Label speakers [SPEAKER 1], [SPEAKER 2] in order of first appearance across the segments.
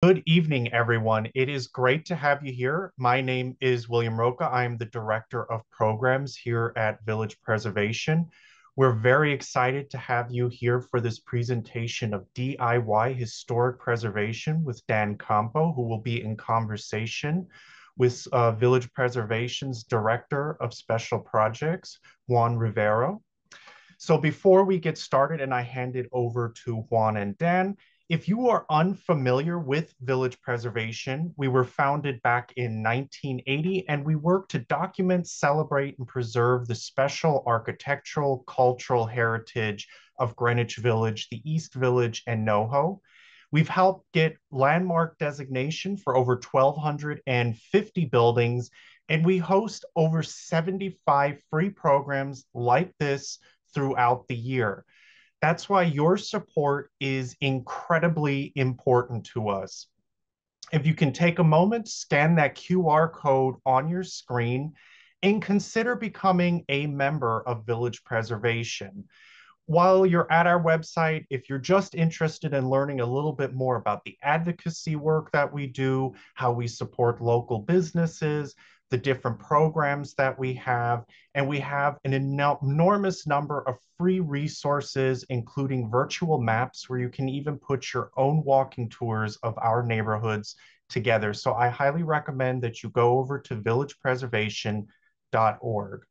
[SPEAKER 1] Good evening, everyone. It is great to have you here. My name is William Roca. I am the Director of Programs here at Village Preservation. We're very excited to have you here for this presentation of DIY Historic Preservation with Dan Campo, who will be in conversation with uh, Village Preservation's Director of Special Projects, Juan Rivero. So before we get started and I hand it over to Juan and Dan, if you are unfamiliar with Village Preservation, we were founded back in 1980 and we work to document, celebrate, and preserve the special architectural, cultural heritage of Greenwich Village, the East Village, and NoHo. We've helped get landmark designation for over 1,250 buildings, and we host over 75 free programs like this throughout the year. That's why your support is incredibly important to us. If you can take a moment, scan that QR code on your screen, and consider becoming a member of Village Preservation. While you're at our website, if you're just interested in learning a little bit more about the advocacy work that we do, how we support local businesses, the different programs that we have, and we have an enormous number of free resources, including virtual maps where you can even put your own walking tours of our neighborhoods together. So I highly recommend that you go over to villagepreservation.org.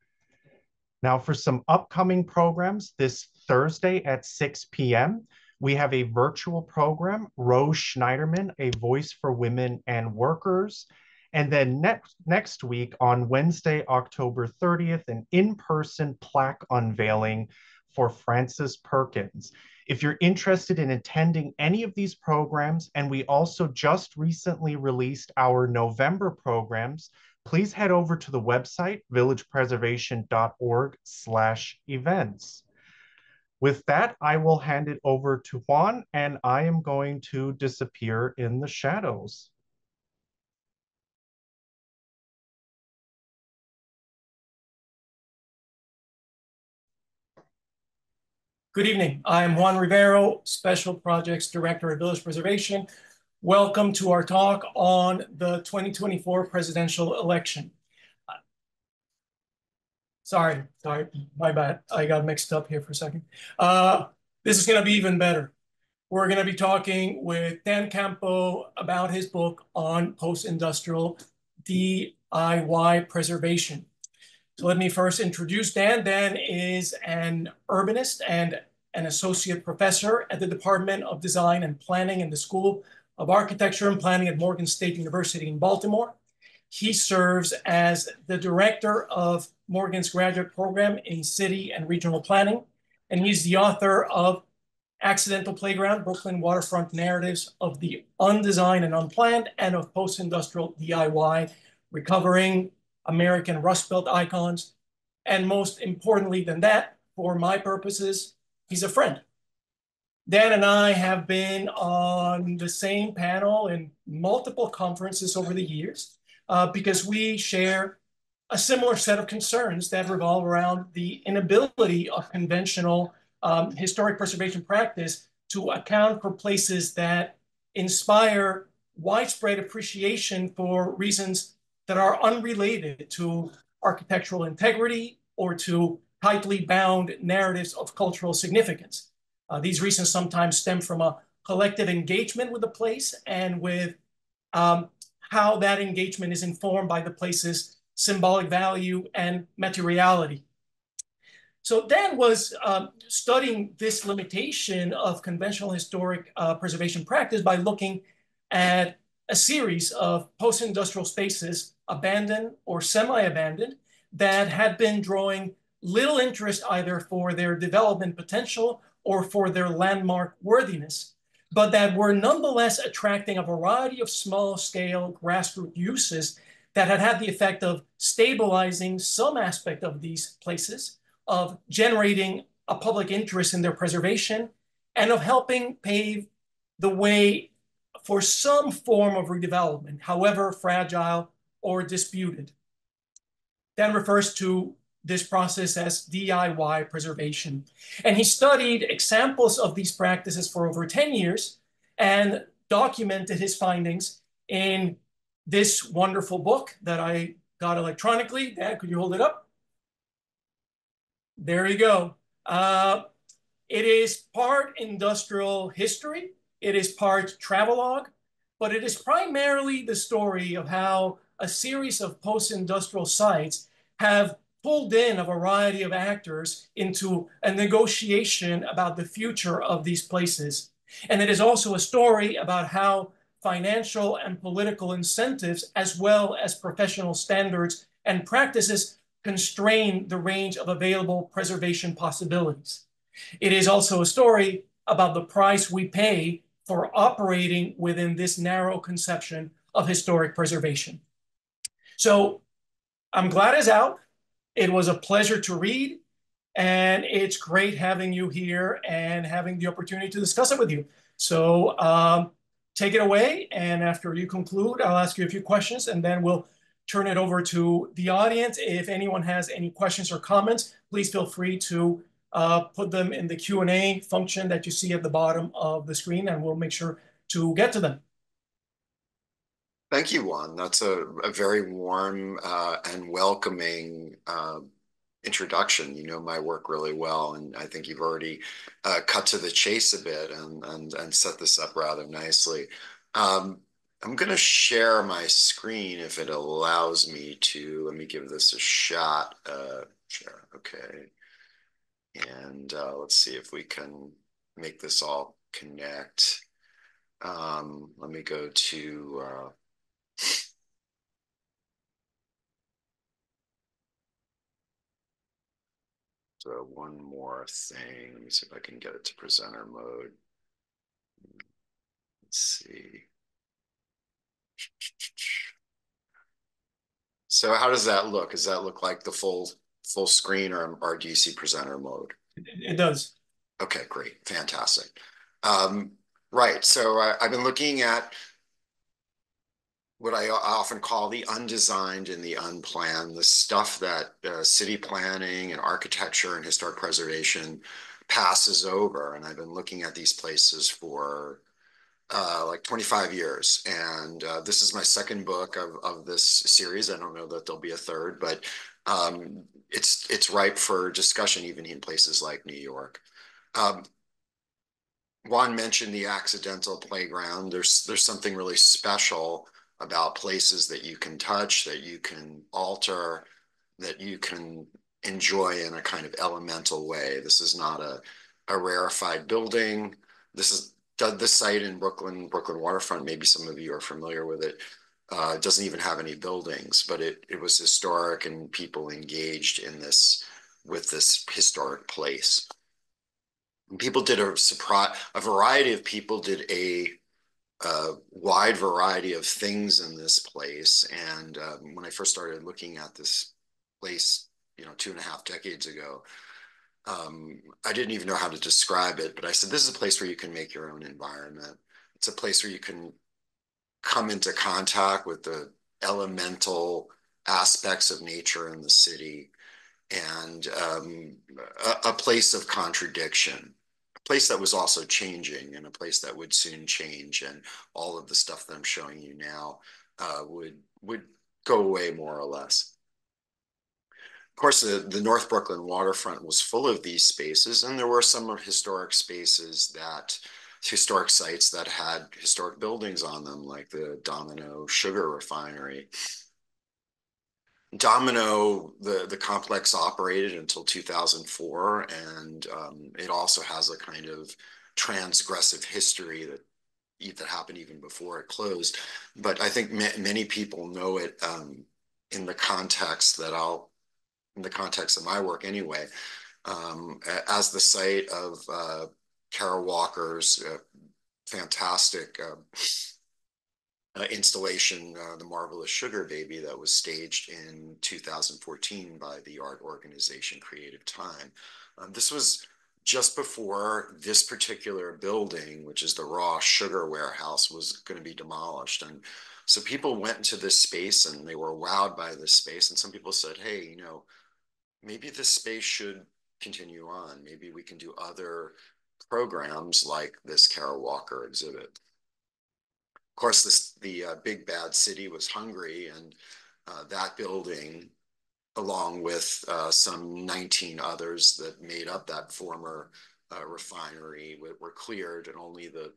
[SPEAKER 1] Now for some upcoming programs, this Thursday at 6 p.m., we have a virtual program, Rose Schneiderman, A Voice for Women and Workers. And then next, next week on Wednesday, October 30th, an in-person plaque unveiling for Frances Perkins. If you're interested in attending any of these programs, and we also just recently released our November programs, please head over to the website, villagepreservation.org slash events. With that, I will hand it over to Juan, and I am going to disappear in the shadows.
[SPEAKER 2] Good evening. I'm Juan Rivero, Special Projects Director at Village Preservation. Welcome to our talk on the 2024 presidential election. Sorry, sorry, my bad. I got mixed up here for a second. Uh, this is going to be even better. We're going to be talking with Dan Campo about his book on post-industrial DIY preservation. So let me first introduce Dan. Dan is an urbanist and an associate professor at the Department of Design and Planning in the School of Architecture and Planning at Morgan State University in Baltimore. He serves as the director of Morgan's graduate program in city and regional planning, and he's the author of Accidental Playground, Brooklyn Waterfront Narratives of the Undesigned and Unplanned, and of Post-Industrial DIY, Recovering American Rust Belt Icons, and most importantly than that, for my purposes, he's a friend. Dan and I have been on the same panel in multiple conferences over the years uh, because we share a similar set of concerns that revolve around the inability of conventional um, historic preservation practice to account for places that inspire widespread appreciation for reasons that are unrelated to architectural integrity or to tightly bound narratives of cultural significance. Uh, these reasons sometimes stem from a collective engagement with the place and with um, how that engagement is informed by the place's symbolic value and materiality. So Dan was um, studying this limitation of conventional historic uh, preservation practice by looking at a series of post-industrial spaces, abandoned or semi-abandoned, that had been drawing little interest either for their development potential or for their landmark worthiness, but that were nonetheless attracting a variety of small scale grassroots uses that had had the effect of stabilizing some aspect of these places, of generating a public interest in their preservation, and of helping pave the way for some form of redevelopment, however fragile or disputed. That refers to this process as DIY preservation. And he studied examples of these practices for over 10 years. And documented his findings in this wonderful book that I got electronically. Dan, could you hold it up? There you go. Uh, it is part industrial history. It is part travelogue, but it is primarily the story of how a series of post-industrial sites have pulled in a variety of actors into a negotiation about the future of these places. And it is also a story about how financial and political incentives, as well as professional standards and practices, constrain the range of available preservation possibilities. It is also a story about the price we pay for operating within this narrow conception of historic preservation. So I'm glad it's out. It was a pleasure to read, and it's great having you here and having the opportunity to discuss it with you. So um, take it away, and after you conclude, I'll ask you a few questions, and then we'll turn it over to the audience. If anyone has any questions or comments, please feel free to uh, put them in the Q&A function that you see at the bottom of the screen, and we'll make sure to get to them.
[SPEAKER 3] Thank you, Juan. That's a, a very warm uh, and welcoming uh, introduction. You know my work really well, and I think you've already uh, cut to the chase a bit and, and, and set this up rather nicely. Um, I'm going to share my screen if it allows me to. Let me give this a shot. Uh, share, okay. And uh, let's see if we can make this all connect. Um, let me go to uh, so one more thing. Let me see if I can get it to presenter mode. Let's see. So how does that look? Does that look like the full full screen or, or do you see presenter mode?
[SPEAKER 2] It does.
[SPEAKER 3] Okay, great. Fantastic. Um, right. So I, I've been looking at what I often call the undesigned and the unplanned, the stuff that uh, city planning and architecture and historic preservation passes over. And I've been looking at these places for uh, like 25 years. And uh, this is my second book of, of this series. I don't know that there'll be a third, but um, it's, it's ripe for discussion even in places like New York. Um, Juan mentioned the accidental playground. There's, there's something really special about places that you can touch, that you can alter, that you can enjoy in a kind of elemental way. This is not a, a rarefied building. This is the site in Brooklyn, Brooklyn waterfront. Maybe some of you are familiar with it. Uh, doesn't even have any buildings, but it it was historic and people engaged in this with this historic place. And people did a surprise. A variety of people did a a wide variety of things in this place. And um, when I first started looking at this place, you know, two and a half decades ago, um, I didn't even know how to describe it, but I said, this is a place where you can make your own environment. It's a place where you can come into contact with the elemental aspects of nature in the city and um, a, a place of contradiction place that was also changing and a place that would soon change and all of the stuff that I'm showing you now uh, would would go away more or less. Of course, the, the North Brooklyn waterfront was full of these spaces, and there were some historic spaces that historic sites that had historic buildings on them, like the Domino Sugar Refinery Domino, the, the complex operated until 2004, and um, it also has a kind of transgressive history that that happened even before it closed. But I think ma many people know it um, in the context that I'll, in the context of my work anyway, um, as the site of uh, Kara Walker's uh, fantastic uh, uh, installation, uh, The Marvelous Sugar Baby, that was staged in 2014 by the art organization Creative Time. Um, this was just before this particular building, which is the raw sugar warehouse, was going to be demolished. And so people went into this space and they were wowed by this space. And some people said, hey, you know, maybe this space should continue on. Maybe we can do other programs like this Kara Walker exhibit. Course, this, the uh, big bad city was hungry, and uh, that building, along with uh, some 19 others that made up that former uh, refinery, were, were cleared, and only the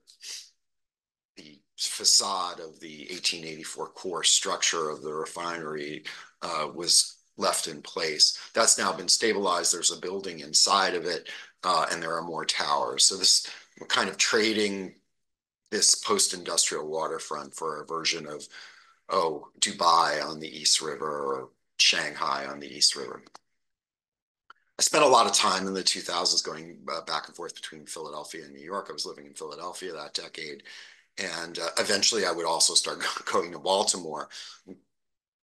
[SPEAKER 3] the facade of the 1884 core structure of the refinery uh, was left in place. That's now been stabilized. There's a building inside of it, uh, and there are more towers. So this kind of trading this post-industrial waterfront for a version of, oh, Dubai on the East River or Shanghai on the East River. I spent a lot of time in the 2000s going uh, back and forth between Philadelphia and New York. I was living in Philadelphia that decade. And uh, eventually I would also start going to Baltimore.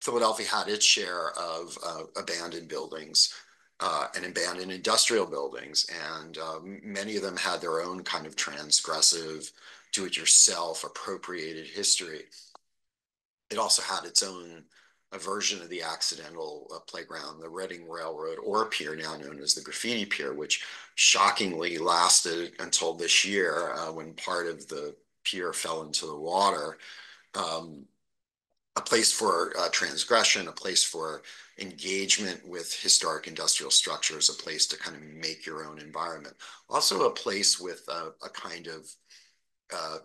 [SPEAKER 3] Philadelphia had its share of uh, abandoned buildings uh, and abandoned industrial buildings. And um, many of them had their own kind of transgressive do-it-yourself appropriated history. It also had its own a version of the accidental uh, playground, the Reading Railroad or pier now known as the Graffiti Pier, which shockingly lasted until this year uh, when part of the pier fell into the water. Um, a place for uh, transgression, a place for engagement with historic industrial structures, a place to kind of make your own environment. Also a place with a, a kind of uh,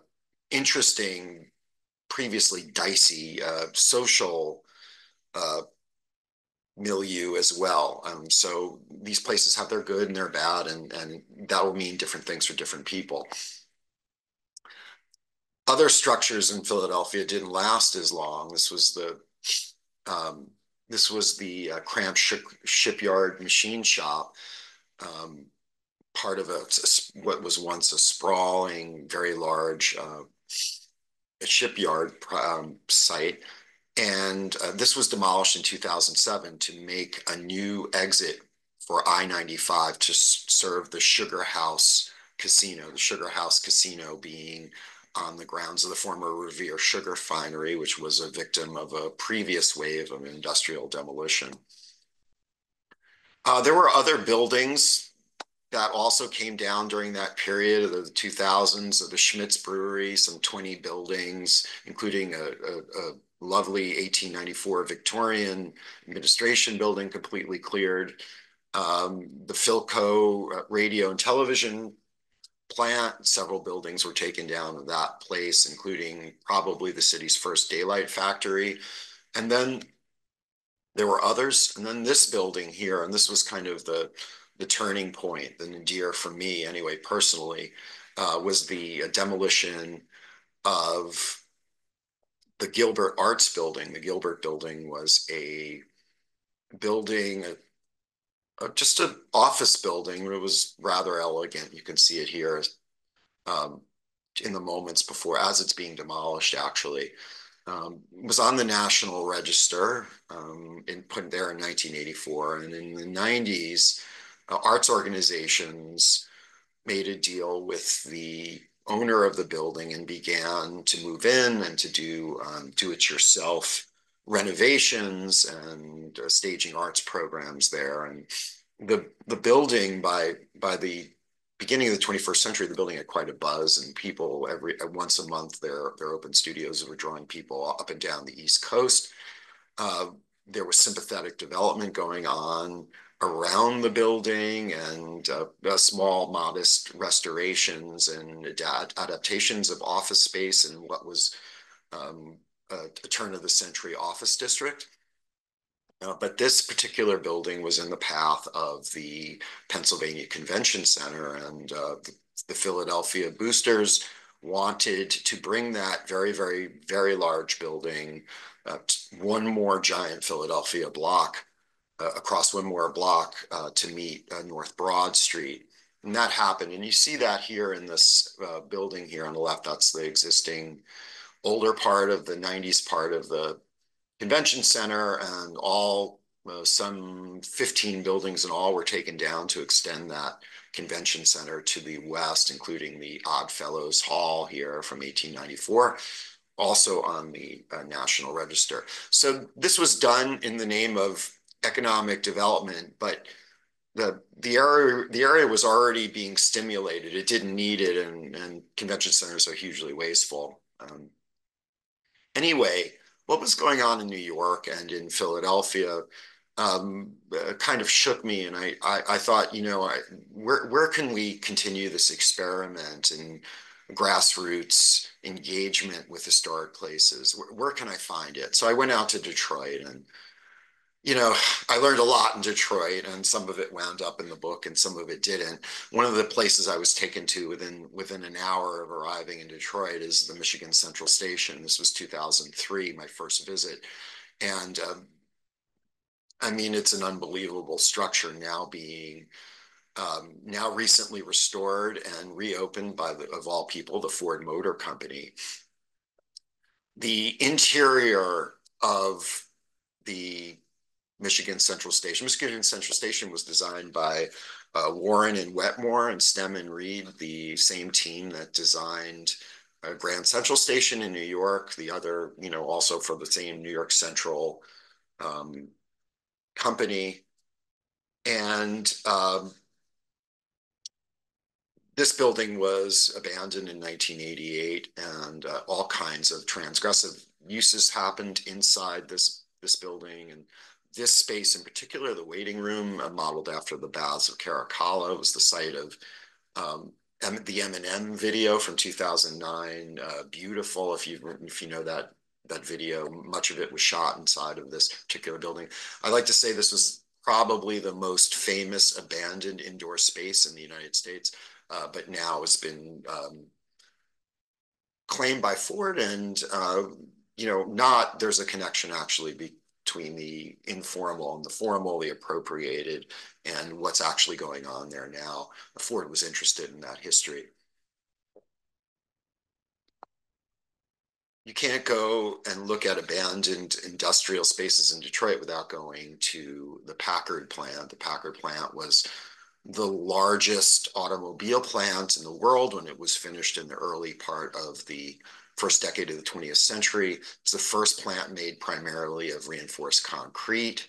[SPEAKER 3] interesting, previously dicey uh, social uh, milieu as well. Um, so these places have their good and their bad, and, and that will mean different things for different people. Other structures in Philadelphia didn't last as long. This was the um, this was the uh, Cramp Shipyard Machine Shop. Um, part of a, what was once a sprawling, very large uh, shipyard um, site. And uh, this was demolished in 2007 to make a new exit for I-95 to serve the Sugar House Casino, the Sugar House Casino being on the grounds of the former Revere Sugar Finery, which was a victim of a previous wave of industrial demolition. Uh, there were other buildings that also came down during that period of the 2000s of the Schmidt's Brewery, some 20 buildings, including a, a, a lovely 1894 Victorian administration building completely cleared. Um, the Philco uh, radio and television plant, several buildings were taken down in that place, including probably the city's first daylight factory. And then there were others. And then this building here, and this was kind of the the turning point, the nadir for me anyway, personally, uh, was the demolition of the Gilbert Arts Building. The Gilbert Building was a building, a, a, just an office building. It was rather elegant. You can see it here um, in the moments before, as it's being demolished, actually. Um, was on the National Register um, and put there in 1984. And in the 90s, uh, arts organizations made a deal with the owner of the building and began to move in and to do um, do-it-yourself renovations and uh, staging arts programs there. And the the building by by the beginning of the 21st century, the building had quite a buzz, and people every once a month their their open studios were drawing people up and down the East Coast. Uh, there was sympathetic development going on around the building and uh, small, modest restorations and ad adaptations of office space in what was um, a, a, turn of the century office district. Uh, but this particular building was in the path of the Pennsylvania Convention Center and uh, the, the Philadelphia boosters wanted to bring that very, very, very large building, uh, one more giant Philadelphia block across one more block uh, to meet uh, North Broad Street. And that happened. And you see that here in this uh, building here on the left. That's the existing older part of the 90s part of the convention center and all uh, some 15 buildings in all were taken down to extend that convention center to the west, including the Odd Fellows Hall here from 1894 also on the uh, National Register. So this was done in the name of economic development, but the the area the area was already being stimulated. It didn't need it, and, and convention centers are hugely wasteful. Um, Anyway, what was going on in New York and in Philadelphia um, uh, kind of shook me, and I, I, I thought, you know, I, where where can we continue this experiment and grassroots engagement with historic places? Where, where can I find it? So I went out to Detroit and you know, I learned a lot in Detroit, and some of it wound up in the book, and some of it didn't. One of the places I was taken to within within an hour of arriving in Detroit is the Michigan Central Station. This was 2003, my first visit, and um, I mean, it's an unbelievable structure now being um, now recently restored and reopened by the, of all people, the Ford Motor Company. The interior of the Michigan Central Station. Michigan Central Station was designed by uh, Warren and Wetmore and Stem and Reed, the same team that designed uh, Grand Central Station in New York, the other, you know, also for the same New York Central um, company. And um, this building was abandoned in 1988 and uh, all kinds of transgressive uses happened inside this, this building. And this space in particular, the waiting room, uh, modeled after the baths of Caracalla, was the site of um, the Eminem video from 2009. Uh, beautiful, if you if you know that that video, much of it was shot inside of this particular building. I like to say this was probably the most famous abandoned indoor space in the United States, uh, but now it's been um, claimed by Ford and uh, you know not there's a connection actually be, between the informal and the formal, the appropriated, and what's actually going on there now. Ford was interested in that history. You can't go and look at abandoned industrial spaces in Detroit without going to the Packard plant. The Packard plant was the largest automobile plant in the world when it was finished in the early part of the first decade of the 20th century. It was the first plant made primarily of reinforced concrete.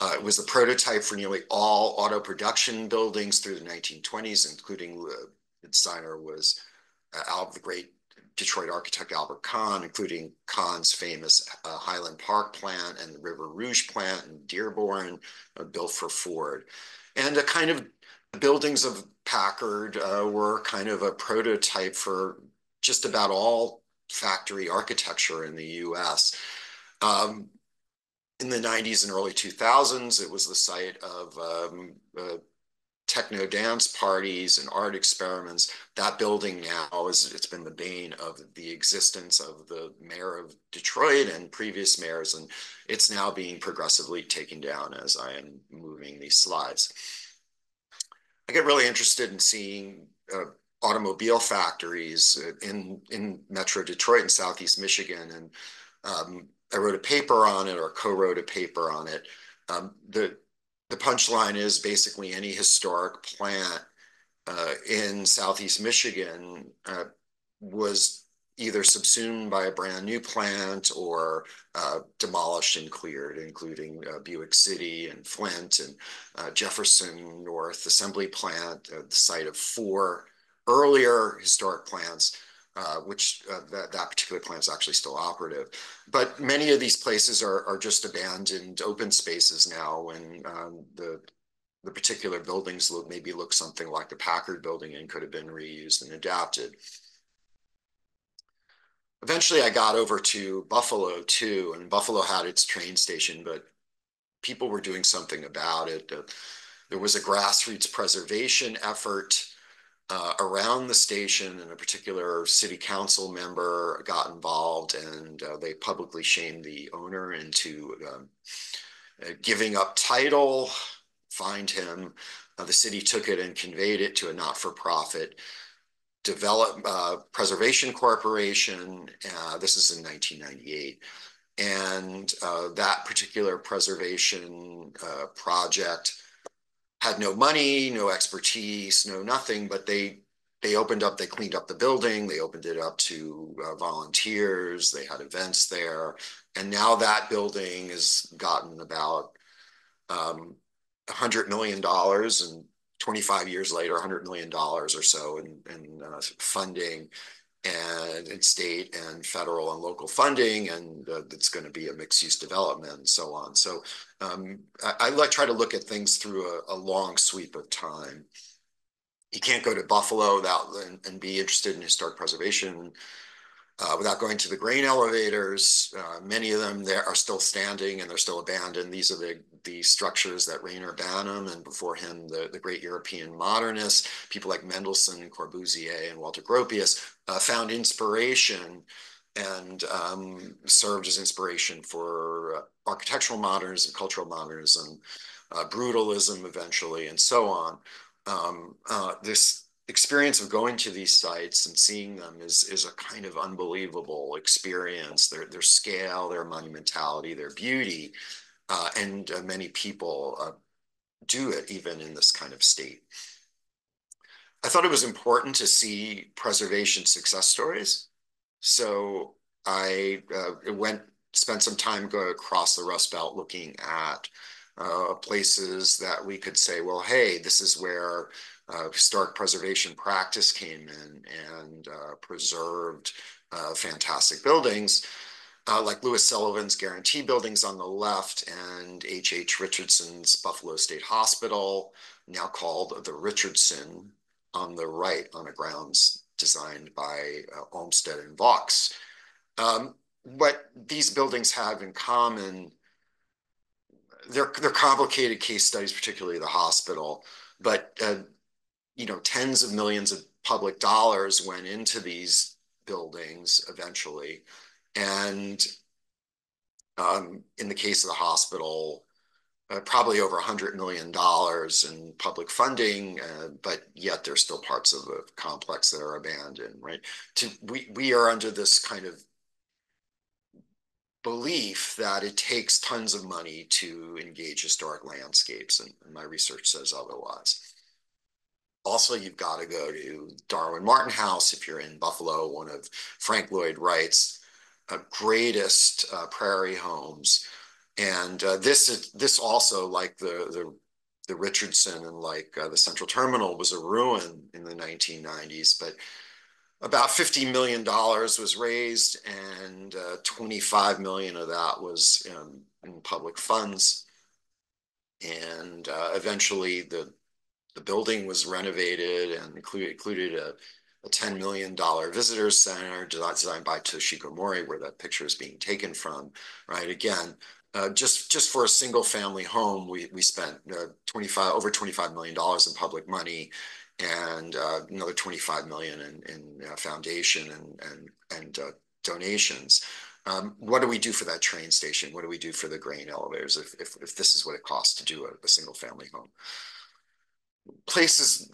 [SPEAKER 3] Uh, it was the prototype for nearly all auto production buildings through the 1920s, including uh, the designer was uh, the great Detroit architect Albert Kahn, including Kahn's famous uh, Highland Park plant and the River Rouge plant in Dearborn, uh, built for Ford. And a kind of buildings of Packard uh, were kind of a prototype for just about all factory architecture in the US. Um, in the 90s and early 2000s, it was the site of um, uh, techno dance parties and art experiments. That building now is it's been the bane of the existence of the mayor of Detroit and previous mayors, and it's now being progressively taken down as I am moving these slides. I get really interested in seeing uh, automobile factories in in Metro Detroit and Southeast Michigan, and um, I wrote a paper on it or co-wrote a paper on it. Um, the the punchline is basically any historic plant uh, in Southeast Michigan uh, was either subsumed by a brand new plant or uh, demolished and cleared, including uh, Buick City and Flint and uh, Jefferson North Assembly Plant, uh, the site of four earlier historic plans, uh, which uh, that, particular plan is actually still operative. But many of these places are, just abandoned open spaces now when um, the, the particular buildings look, maybe look something like the Packard building and could have been reused and adapted. Eventually I got over to Buffalo too, and Buffalo had its train station, but people were doing something about it. Uh, there was a grassroots preservation effort uh, around the station and a particular city council member got involved and uh, they publicly shamed the owner into um, uh, giving up title, fined him. Uh, the city took it and conveyed it to a not-for-profit develop uh, preservation corporation. This is in 1998. And that particular preservation project had no money, no expertise, no nothing, but they they opened up, they cleaned up the building, they opened it up to uh, volunteers, they had events there, and now that building has gotten about um, $100 million and 25 years later, $100 million or so in, in uh, funding. And in state and federal and local funding, and uh, it's going to be a mixed-use development and so on. So um, I, I like try to look at things through a, a, long sweep of time. You can't go to Buffalo without and, and be interested in historic preservation uh, without going to the grain elevators. Uh, many of them there are still standing and they're still abandoned. These are the, the structures that Reyner Banham and before him, the, the great European modernists, people like Mendelsohn and Corbusier and Walter Gropius uh, found inspiration and um, served as inspiration for architectural modernism, cultural modernism, brutalism eventually, and so on. Um, this experience of going to these sites and seeing them is is a kind of unbelievable experience. Their their scale, their monumentality, their beauty, uh, and uh, many people uh, do it even in this kind of state. I thought it was important to see preservation success stories, so I uh, went spent some time going across the Rust Belt looking at uh, places that we could say, well, hey, this is where uh, historic preservation practice came in and uh, preserved uh, fantastic buildings. Uh, like Louis Sullivan's Guaranty Buildings on the left and H.H. H. Richardson's Buffalo State Hospital, now called the Richardson, on the right on a grounds designed by uh, Olmsted and Vaux. Um, what these buildings have in common, they're, they're complicated case studies, particularly the hospital, but uh, you know, tens of millions of public dollars went into these buildings eventually. And um, in the case of the hospital, uh, probably over $100 million in public funding, uh, but yet there's still parts of the complex that are abandoned, right? To, we, we are under this kind of belief that it takes tons of money to engage historic landscapes, and, and my research says otherwise. Also, you've got to go to Darwin Martin House if you're in Buffalo, one of Frank Lloyd Wright's uh, greatest uh, prairie homes. And uh, this is this also, like the the, the Richardson and like uh, the Central Terminal, was a ruin in the 1990s. But about 50 million dollars was raised, and uh, 25 million of that was um, in public funds. And uh, eventually, the the building was renovated and included, included a, a $10 million visitor center designed by Toshiko Mori, where that picture is being taken from, right? Again, uh, just just for a single family home, we we spent uh, 25 over 25 million dollars in public money, and uh, another 25 million in, in uh, foundation and and and uh, donations. Um, what do we do for that train station? What do we do for the grain elevators? If if, if this is what it costs to do a, a single family home, places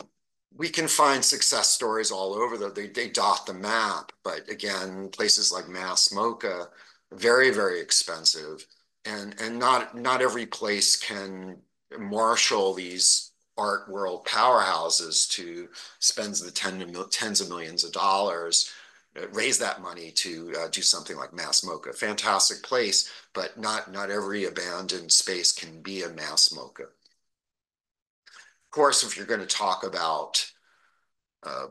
[SPEAKER 3] we can find success stories all over though they, they dot the map but again places like MASS MoCA very very expensive. And and not not every place can marshal these art world powerhouses to spend the ten tens of millions of dollars uh, raise that money to uh, do something like MASS MoCA. Fantastic place but not not every abandoned space can be a MASS MoCA course, if you're going to talk about uh,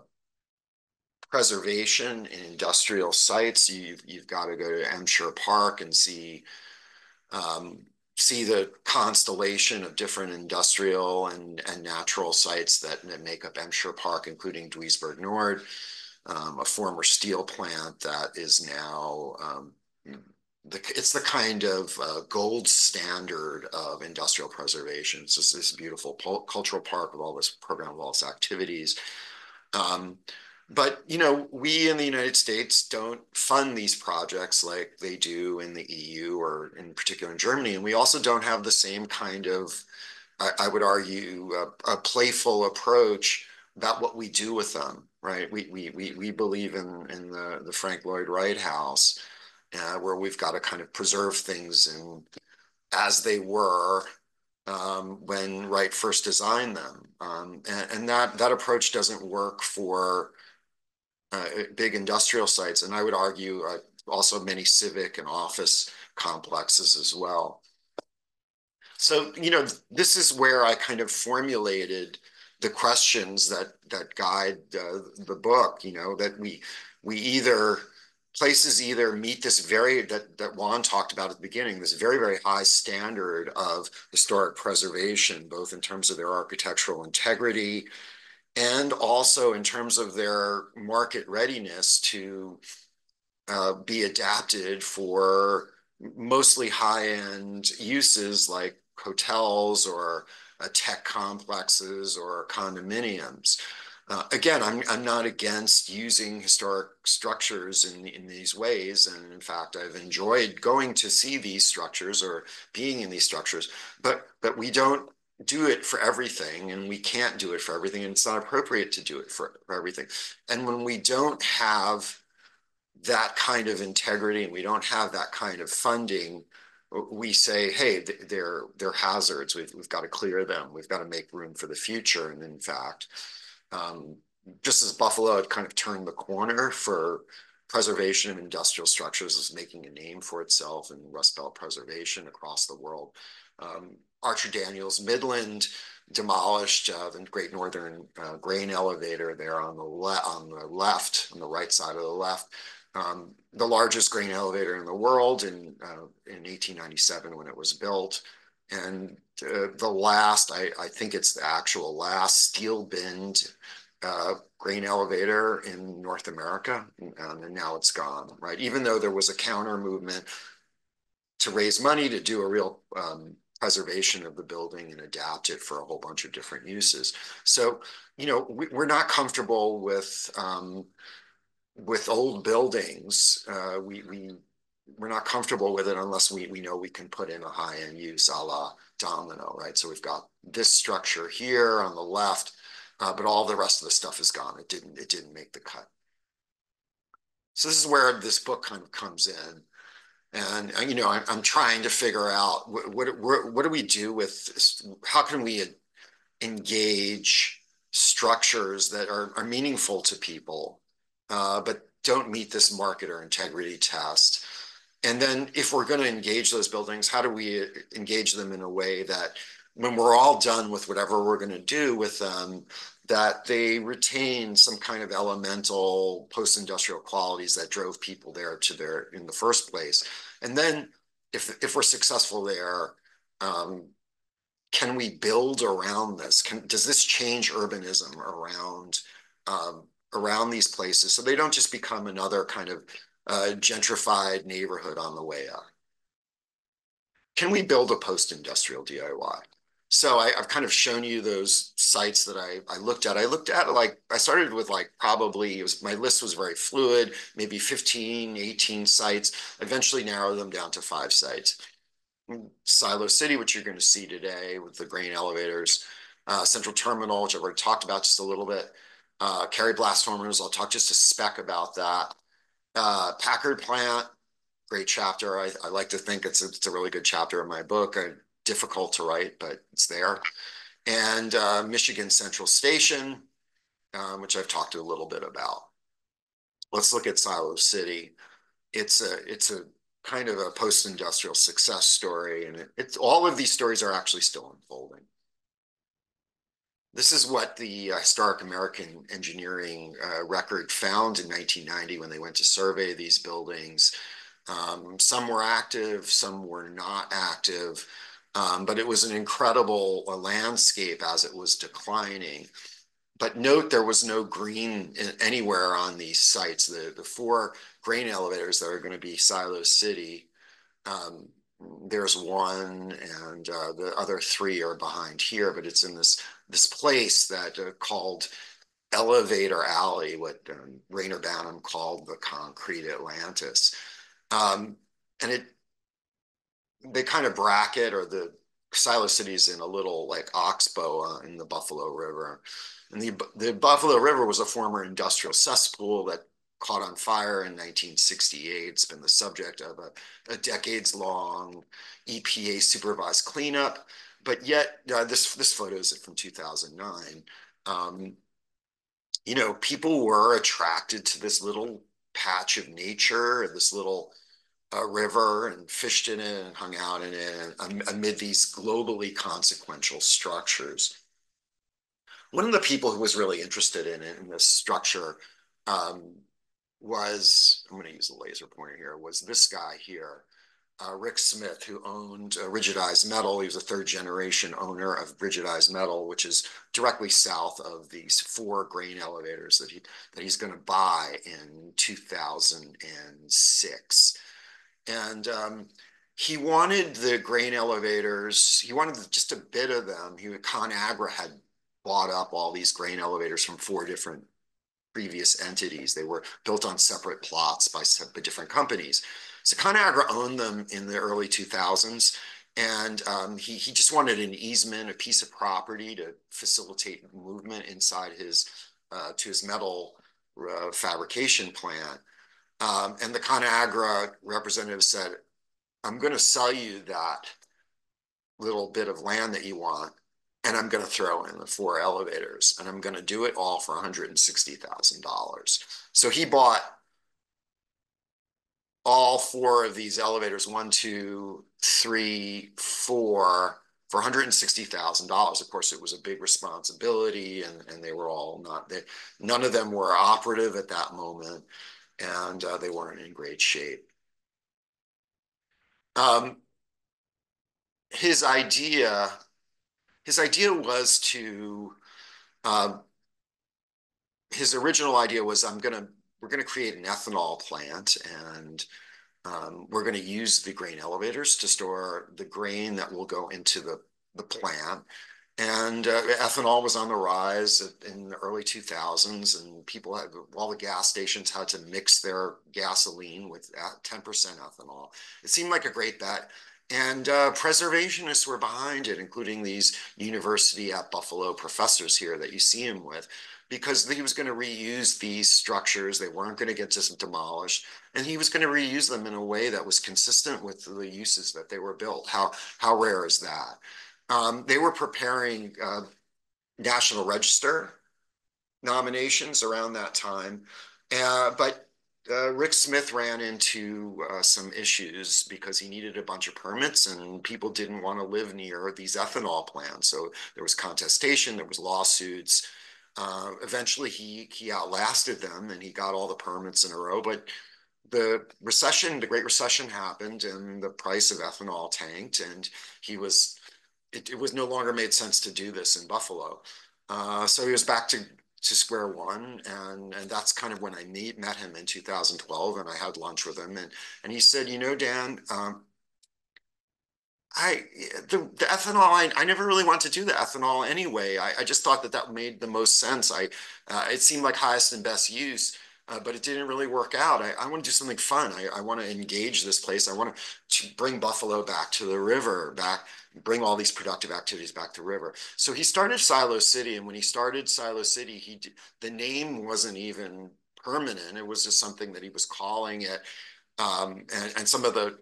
[SPEAKER 3] preservation in industrial sites, you've, you've got to go to Emscher Park and see um, see the constellation of different industrial and, and natural sites that, that make up Emscher Park, including Duisburg Nord, um, a former steel plant that is now um, the, it's the kind of uh, gold standard of industrial preservation. It's just this beautiful cultural park with all this program of all this activities. Um, but you know, we in the United States don't fund these projects like they do in the EU or in particular in Germany, and we also don't have the same kind of, I, I would argue, a, a playful approach about what we do with them. Right? We we we we believe in in the the Frank Lloyd Wright House uh, where we've got to kind of preserve things and as they were um, when Wright first designed them. Um, and, and, that, that approach doesn't work for uh, big industrial sites. And I would argue uh, also many civic and office complexes as well. So, you know, this is where I kind of formulated the questions that that guide uh, the book. You know that we we either places either meet this very that that Juan talked about at the beginning, this very very high standard of historic preservation, both in terms of their architectural integrity and also in terms of their market readiness to uh, be adapted for mostly high-end uses like hotels or uh, tech complexes or condominiums. Uh, again, I'm, I'm not against using historic structures in, in these ways. And in fact, I've enjoyed going to see these structures or being in these structures, but, but we don't do it for everything and we can't do it for everything. And it's not appropriate to do it for, for everything. And when we don't have that kind of integrity and we don't have that kind of funding, we say, hey, they're they're hazards. We've we've got to clear them. We've got to make room for the future. And in fact, um, just as Buffalo had kind of turned the corner for preservation of industrial structures is making a name for itself in Rust Belt preservation across the world. Um, Archer Daniels Midland demolished uh, the Great Northern uh, Grain Elevator there on the, on the left, on the right side of the left um, the largest grain elevator in the world in, uh, in 1897 when it was built. And uh, the last, I, I think it's the actual last steel binned uh, grain elevator in North America, and, and now it's gone, right? Even though there was a counter movement to raise money to do a real um, preservation of the building and adapt it for a whole bunch of different uses. So, you know, we, are not comfortable with um, with old buildings, uh, we, we, we're not comfortable with it unless we, we know we can put in a high-end use a la domino, right? So we've got this structure here on the left, uh, but all the rest of the stuff is gone. It didn't, it didn't make the cut. So this is where this book kind of comes in. And, uh, you know, I'm, I'm trying to figure out what, what, what do we do with, this? how can we engage structures that are, are meaningful to people uh, but don't meet this market or integrity test. And then if we're going to engage those buildings, how do we engage them in a way that when we're all done with whatever we're going to do with them, that they retain some kind of elemental post-industrial qualities that drove people there to their in the first place. And then if, if we're successful there, um, can we build around this? Can, does this change urbanism around um, around these places so they don't just become another kind of uh, gentrified neighborhood on the way up. Can we build a post-industrial DIY? So I, have kind of shown you those sites that I, I looked at. I looked at like, I started with like probably, it was, my list was very fluid, maybe 15, 18 sites, eventually narrow them down to five sites. Silo City, which you're going to see today with the grain elevators, uh, Central Terminal, which I've already talked about just a little bit, uh, Carrie blast furnaces. I'll talk just a speck about that. Uh, Packard plant, great chapter. I, I like to think it's a, it's a really good chapter in my book. Uh, difficult to write, but it's there. And uh, Michigan Central Station, um, which I've talked a little bit about. Let's look at Silo City. It's a it's a kind of a post-industrial success story, and it, it's all of these stories are actually still unfolding. This is what the uh, Historic American Engineering uh, record found in 1990 when they went to survey these buildings. Um, some were active, some were not active, um, but it was an incredible uh, landscape as it was declining. But note there was no green anywhere on these sites. The, the four grain elevators that are going to be Silo City, um, there's one and uh, the other three are behind here, but it's in this this place that uh, called Elevator Alley, what um, Banham called the concrete Atlantis. Um, and it, they kind of bracket or the Silo City's in a little like oxbow uh, in the Buffalo River. And the, the Buffalo River was a former industrial cesspool that caught on fire in 1968. It's been the subject of a, a decades long EPA supervised cleanup but yet uh, this this photo is from 2009. Um, you know, people were attracted to this little patch of nature, this little uh, river, and fished in it and hung out in it um, amid these globally consequential structures. one of the people who was really interested in it, in this structure, um, was, I'm going to use a laser pointer here, was this guy here, uh, Rick Smith, who owned uh, Rigidized Metal. He was a third generation owner of Rigidized Metal, which is directly south of these four grain elevators that he that he's going to buy in 2006. And um, he wanted the grain elevators. He wanted just a bit of them. He ConAgra had bought up all these grain elevators from four different previous entities. They were built on separate plots by different companies. So ConAgra owned them in the early 2000s. And um, he, he just wanted an easement, a piece of property to facilitate movement inside his, uh, to his metal uh, fabrication plant. Um, and the ConAgra representative said, I'm going to sell you that little bit of land that you want and I'm going to throw in the four elevators and I'm going to do it all for $160,000. So he bought all four of these elevators, one, two, three, four, for $160,000. Of course, it was a big responsibility and, and they were all not, they, none of them were operative at that moment and uh, they weren't in great shape. Um, his idea his idea was to um, his original idea was I'm gonna we're gonna create an ethanol plant and um, we're gonna use the grain elevators to store the grain that will go into the the plant. And uh, ethanol was on the rise in the early 2000s, and people had all the gas stations had to mix their gasoline with 10% ethanol. It seemed like a great bet. And uh, preservationists were behind it, including these University at Buffalo professors here that you see him with, because he was going to reuse these structures. They weren't going to get just demolished. And he was going to reuse them in a way that was consistent with the uses that they were built. How, how rare is that? Um, they were preparing uh, National Register nominations around that time. Uh, but uh, Rick Smith ran into uh, some issues because he needed a bunch of permits and people didn't want to live near these ethanol plants. So there was contestation, there was lawsuits. Uh, eventually he, he outlasted them and he got all the permits in a row. But the recession, the Great Recession happened and the price of ethanol tanked and he was, it, it was no longer made sense to do this in Buffalo. Uh, so he was back to to square one and and that's kind of when I meet met him in 2012 and I had lunch with him and and he said you know Dan um, I the, the ethanol I, I never really wanted to do the ethanol anyway I, I just thought that that made the most sense I uh, it seemed like highest and best use uh, but it didn't really work out. I, I want to do something fun. I, I want to engage this place. I want to bring Buffalo back to the river, back, bring all these productive activities back to river. So he started Silo City, and when he started Silo City, he the name wasn't even permanent. It was just something that he was calling it, um, and, and some of the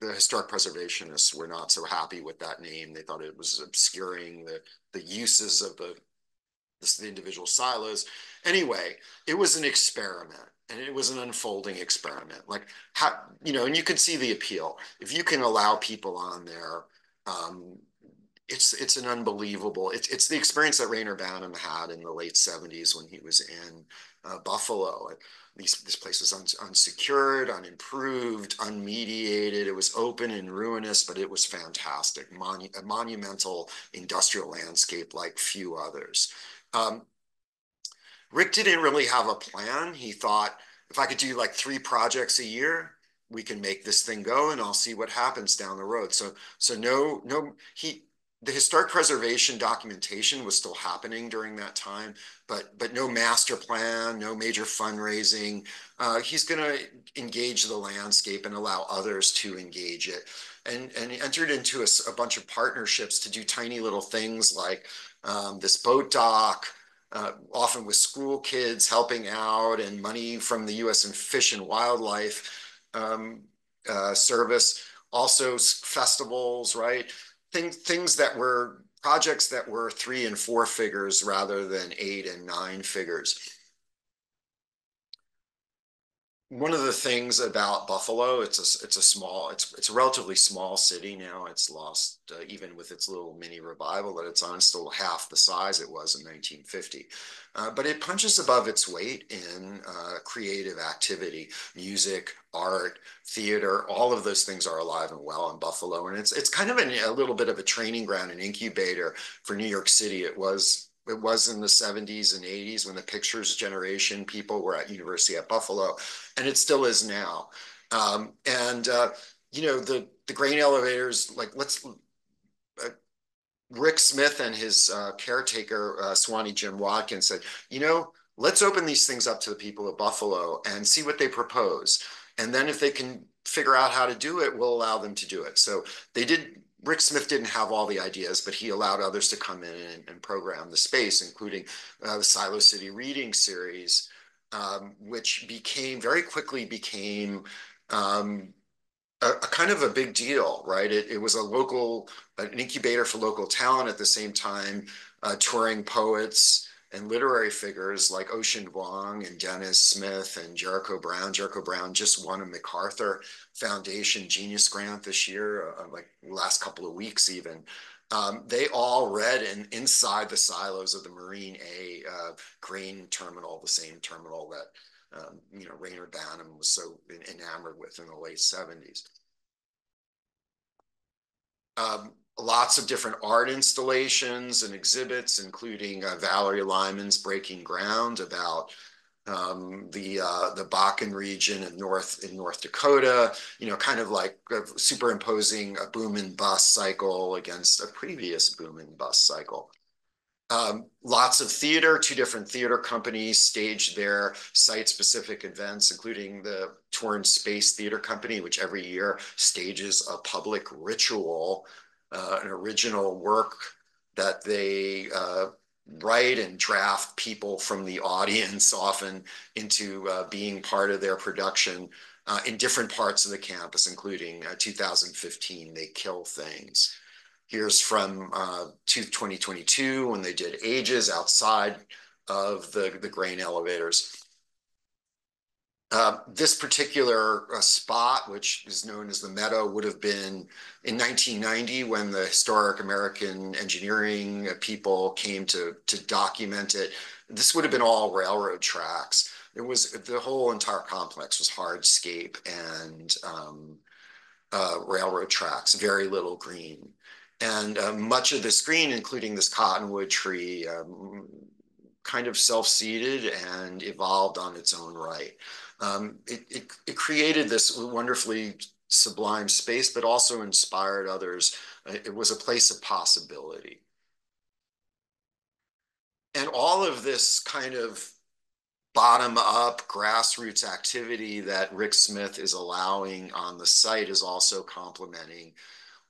[SPEAKER 3] the historic preservationists were not so happy with that name. They thought it was obscuring the the uses of the the individual silos. Anyway, it was an experiment and it was an unfolding experiment. Like how, you know, and you can see the appeal. If you can allow people on there, um, it's it's an unbelievable. It's it's the experience that Reyner Banham had in the late '70s when he was in uh, Buffalo. These, this place was un, unsecured, unimproved, unmediated. It was open and ruinous, but it was fantastic. Monu a monumental industrial landscape like few others. Um, Rick didn't really have a plan. He thought if I could do like three projects a year, we can make this thing go and I'll see what happens down the road. So, so no, no, he, the historic preservation documentation was still happening during that time, but but no master plan, no major fundraising. Uh, he's going to engage the landscape and allow others to engage it, and and entered into a, a bunch of partnerships to do tiny little things like um, this boat dock, uh, often with school kids helping out and money from the U.S. and Fish and Wildlife um, uh, Service. Also festivals, right? Things, things that were projects that were three and four figures rather than eight and nine figures. One of the things about Buffalo, it's a it's a small it's it's a relatively small city now. It's lost uh, even with its little mini revival that it's on, still half the size it was in 1950. Uh, but it punches above its weight in uh, creative activity, music, art, theater. All of those things are alive and well in Buffalo, and it's it's kind of an, a little bit of a training ground, an incubator for New York City. It was it was in the 70s and 80s when the pictures generation people were at University at Buffalo, and it still is now. Um, and uh, you know the the grain elevators, like let's. Uh, Rick Smith and his uh, caretaker, uh, Suwannee Jim Watkins, said, you know, let's open these things up to the people of Buffalo and see what they propose. And then if they can figure out how to do it, we'll allow them to do it. So they did Rick Smith didn't have all the ideas, but he allowed others to come in and, and program the space, including uh, the Silo City Reading Series, um, which became very quickly became um, a, a, kind of a big deal, right? It, it was a local, an incubator for local talent at the same time, uh, touring poets, and literary figures like Ocean Vuong and Danez Smith and Jericho Brown. Jericho Brown just won a MacArthur Foundation Genius Grant this year, uh, like last couple of weeks even. Um, they all read in, inside the silos of the Marine A uh, grain terminal, the same terminal that um, you know Reyner Banham was so enamored with in the late 70s. Um, lots of different art installations and exhibits, including uh, Valerie Lyman's Breaking Ground about um, the uh, the Bakken region in North in North Dakota. You know, kind of like uh, superimposing a boom and bust cycle against a previous boom and bust cycle. Um, lots of theater, two different theater companies staged their site-specific events, including the Torn Space Theater Company, which every year stages a public ritual an original work that they uh, write and draft people from the audience often into uh, being part of their production uh, in different parts of the campus, including uh, 2015, They Kill Things. Here's from uh, 2022 when they did Ages outside of the, the grain elevators. Uh, this particular uh, spot, which is known as the Meadow, would have been in 1990 when the historic American engineering people came to, to document it. This would have been all railroad tracks. It was the whole entire complex was hardscape and um, uh, railroad tracks, very little green. And uh, much of this green, including this cottonwood tree, um, kind of self-seeded and evolved on its own right um, it, it, it, created this wonderfully sublime space, but also inspired others. It was a place of possibility. And all of this kind of bottom up grassroots activity that Rick Smith is allowing on the site is also complementing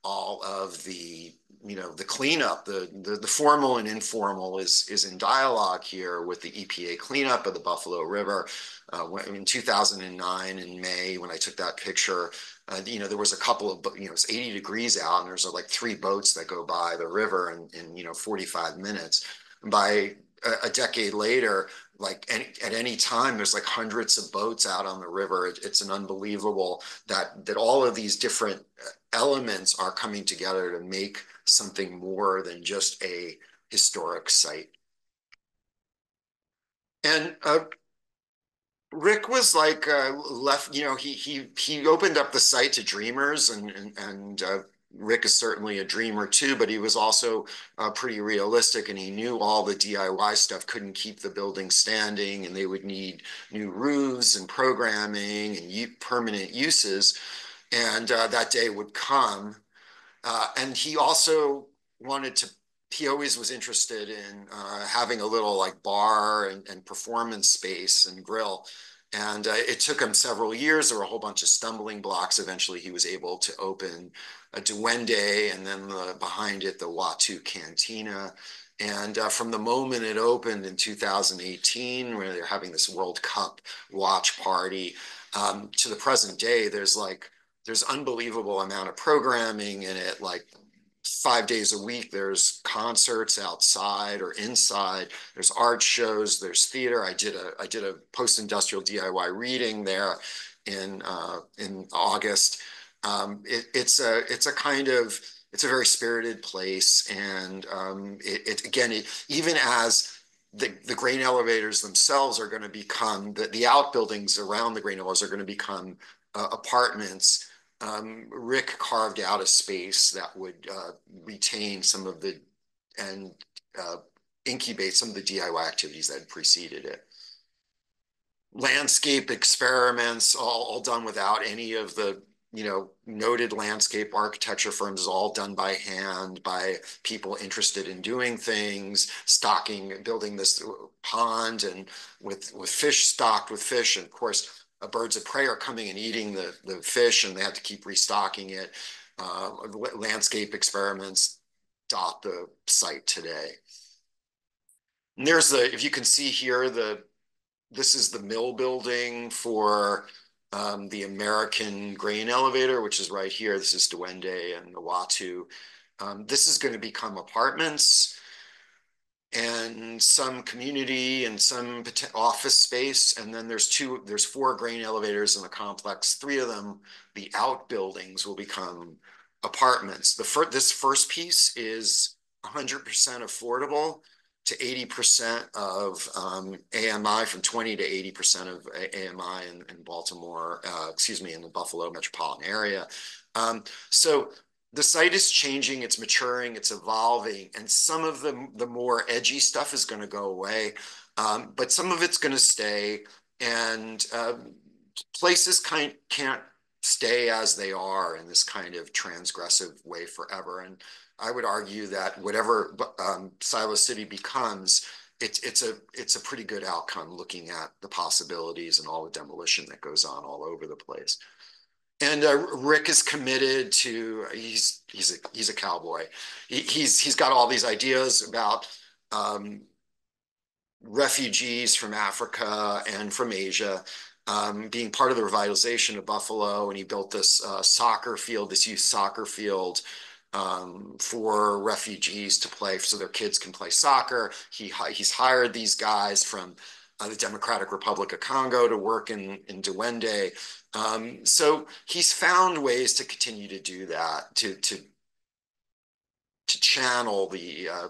[SPEAKER 3] all of the you know the cleanup the, the the formal and informal is is in dialogue here with the EPA cleanup of the Buffalo River uh, in 2009 in May when I took that picture uh, you know there was a couple of you know it's 80 degrees out and there's uh, like three boats that go by the river in, in you know 45 minutes by a, a decade later like any, at any time there's like hundreds of boats out on the river it, it's an unbelievable that that all of these different uh, elements are coming together to make something more than just a historic site. And uh, Rick was like uh, left, you know, he he he opened up the site to dreamers, and and, and uh, Rick is certainly a dreamer too, but he was also uh, pretty realistic, and he knew all the DIY stuff couldn't keep the building standing, and they would need new roofs and programming and permanent uses, and uh, that day would come uh, and he also wanted to, he always was interested in uh, having a little like bar and, and performance space and grill. And uh, it took him several years. There were a whole bunch of stumbling blocks. Eventually, he was able to open a Duende and then the, behind it, the Watu Cantina. And uh, from the moment it opened in 2018, where they're having this World Cup watch party, um, to the present day, there's like there's unbelievable amount of programming in it, like five days a week. There's concerts outside or inside. There's art shows. There's theater. I did a I did a post-industrial DIY reading there in uh, in August. Um, it, it's a it's a kind of it's a very spirited place, and um, it, it again it, even as the, the grain elevators themselves are going to become the, the outbuildings around the grain elevators are going to become uh, apartments um, Rick carved out a space that would uh, retain some of the and uh, incubate some of the DIY activities that had preceded it. Landscape experiments, all, all done without any of the you know noted landscape architecture firms, all done by hand by people interested in doing things, stocking, building this pond, and with with fish stocked with fish, and of course uh, birds of prey are coming and eating the, the fish and they have to keep restocking it. Uh, landscape experiments dot the site today. And there's the, if you can see here, the this is the mill building for um, the American grain elevator, which is right here. This is Duende and Watu. Um, this is going to become apartments and some community and some office space. And then there's two, there's four grain elevators in the complex. Three of them, the outbuildings will become apartments. The fir this first piece is 100% affordable to 80% of um, AMI from 20 to 80% of AMI in, in Baltimore, uh, excuse me, in the Buffalo metropolitan area. Um, so the site is changing, it's maturing, it's evolving, and some of the, the more edgy stuff is going to go away, um, but some of it's going to stay, and uh, places kind can't stay as they are in this kind of transgressive way forever. And I would argue that whatever um, Silo City becomes, it's it's a it's a pretty good outcome looking at the possibilities and all the demolition that goes on all over the place and uh, Rick is committed to he's he's a he's a cowboy. He, he's he's got all these ideas about um, refugees from Africa and from Asia um, being part of the revitalization of Buffalo, and he built this uh, soccer field, this youth soccer field. Um, for refugees to play, so their kids can play soccer. He he's hired these guys from uh, the Democratic Republic of Congo to work in in Duende. Um, so he's found ways to continue to do that, to to to channel the uh,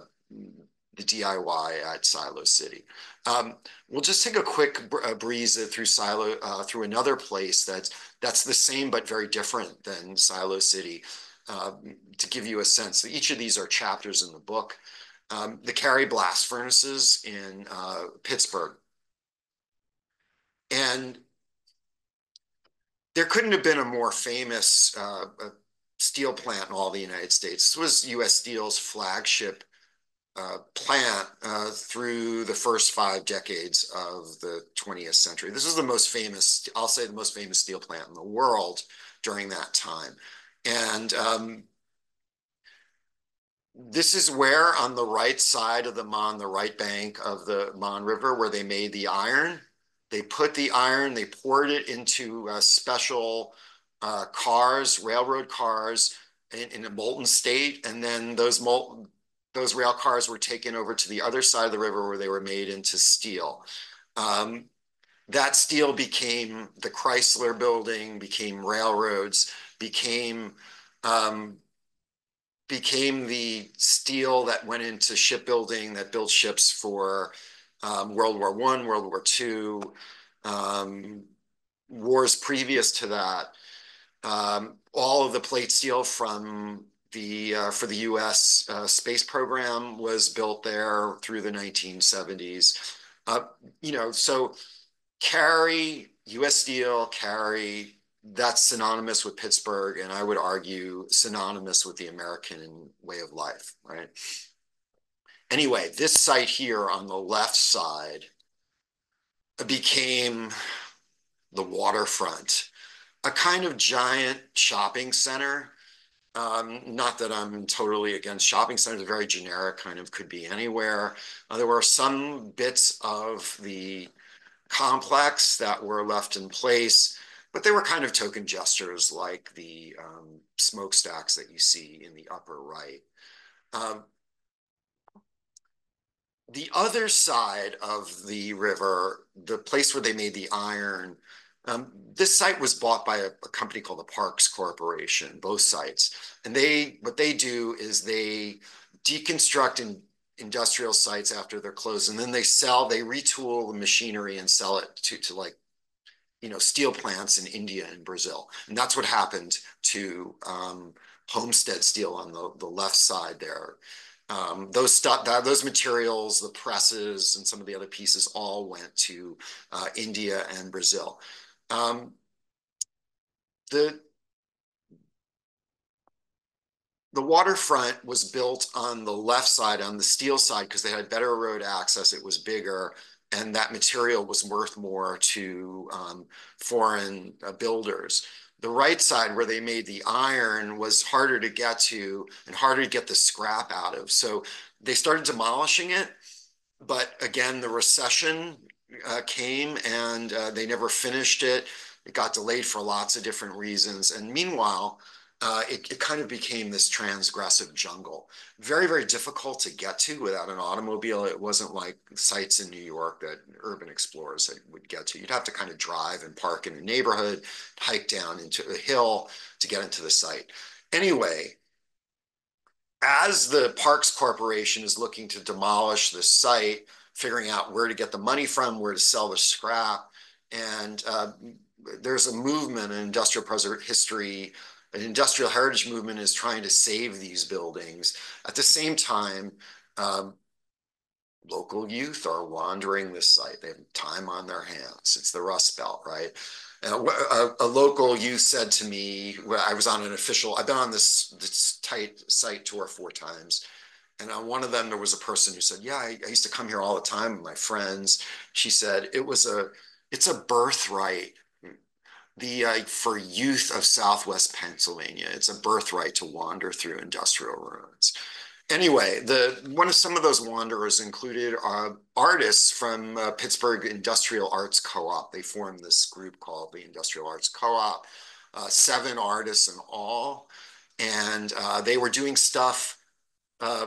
[SPEAKER 3] the DIY at Silo City. Um, we'll just take a quick uh, breeze through Silo uh, through another place that's that's the same but very different than Silo City. Um, to give you a sense, each of these are chapters in the book. Um, the Carrie blast furnaces in uh, Pittsburgh. And there couldn't have been a more famous uh, steel plant in all the United States. This was U.S. Steel's flagship uh, plant uh, through the first five decades of the 20th century. This is the most famous, I'll say the most famous steel plant in the world during that time. And um, this is where on the right side of the Mon, the right bank of the Mon River, where they made the iron they put the iron, they poured it into uh, special uh, cars, railroad cars in, in, a molten state. And then those molten, those rail cars were taken over to the other side of the river where they were made into steel. Um, that steel became the Chrysler building, became railroads, became um, became the steel that went into shipbuilding that built ships for um, World War One, World War Two, um, wars previous to that. Um, all of the plate steel from the uh, for the U.S. Uh, space program was built there through the 1970s. Uh, you know, so Carrie U.S. Steel, Carrie that's synonymous with Pittsburgh, and I would argue synonymous with the American way of life, right? Anyway, this site here on the left side became the waterfront, a kind of giant shopping center. Um, not that I'm totally against shopping centers, very generic, kind of could be anywhere. Uh, there were some bits of the complex that were left in place, but they were kind of token gestures like the um, smokestacks that you see in the upper right. Um, the other side of the river, the place where they made the iron, um, this site was bought by a, a, company called the Parks Corporation, both sites. And they, what they do is they deconstruct in, industrial sites after they're closed, and then they sell, they retool the machinery and sell it to, to like, you know, steel plants in India and Brazil. And that's what happened to um, Homestead Steel on the, the left side there. Um, those stuff, that, those materials, the presses, and some of the other pieces all went to uh, India and Brazil. Um, the the waterfront was built on the left side, on the steel side, because they had better road access. It was bigger, and that material was worth more to um, foreign uh, builders. The right side, where they made the iron, was harder to get to and harder to get the scrap out of. So they started demolishing it. But again, the recession uh, came and uh, they never finished it. It got delayed for lots of different reasons. And meanwhile, uh, it, it, kind of became this transgressive jungle. Very, very difficult to get to without an automobile. It wasn't like sites in New York that urban explorers would get to. You'd have to kind of drive and park in a neighborhood, hike down into a hill to get into the site. Anyway, as the Parks Corporation is looking to demolish the site, figuring out where to get the money from, where to sell the scrap. And uh, there's a movement in industrial history, an industrial heritage movement is trying to save these buildings. At the same time, um, local youth are wandering this site. They have time on their hands. It's the Rust Belt, right? Uh, a, a, local youth said to me, I was on an official, I've been on this, this tight site tour four times. And on one of them, there was a person who said, yeah, I, I used to come here all the time with my friends. She said, it was a, it's a birthright the uh, for youth of Southwest Pennsylvania. It's a birthright to wander through industrial ruins. Anyway, the one of some of those wanderers included uh, artists from uh, Pittsburgh Industrial Arts Co-op. They formed this group called the Industrial Arts Co-op. Uh, seven artists in all, and uh, they were doing stuff uh,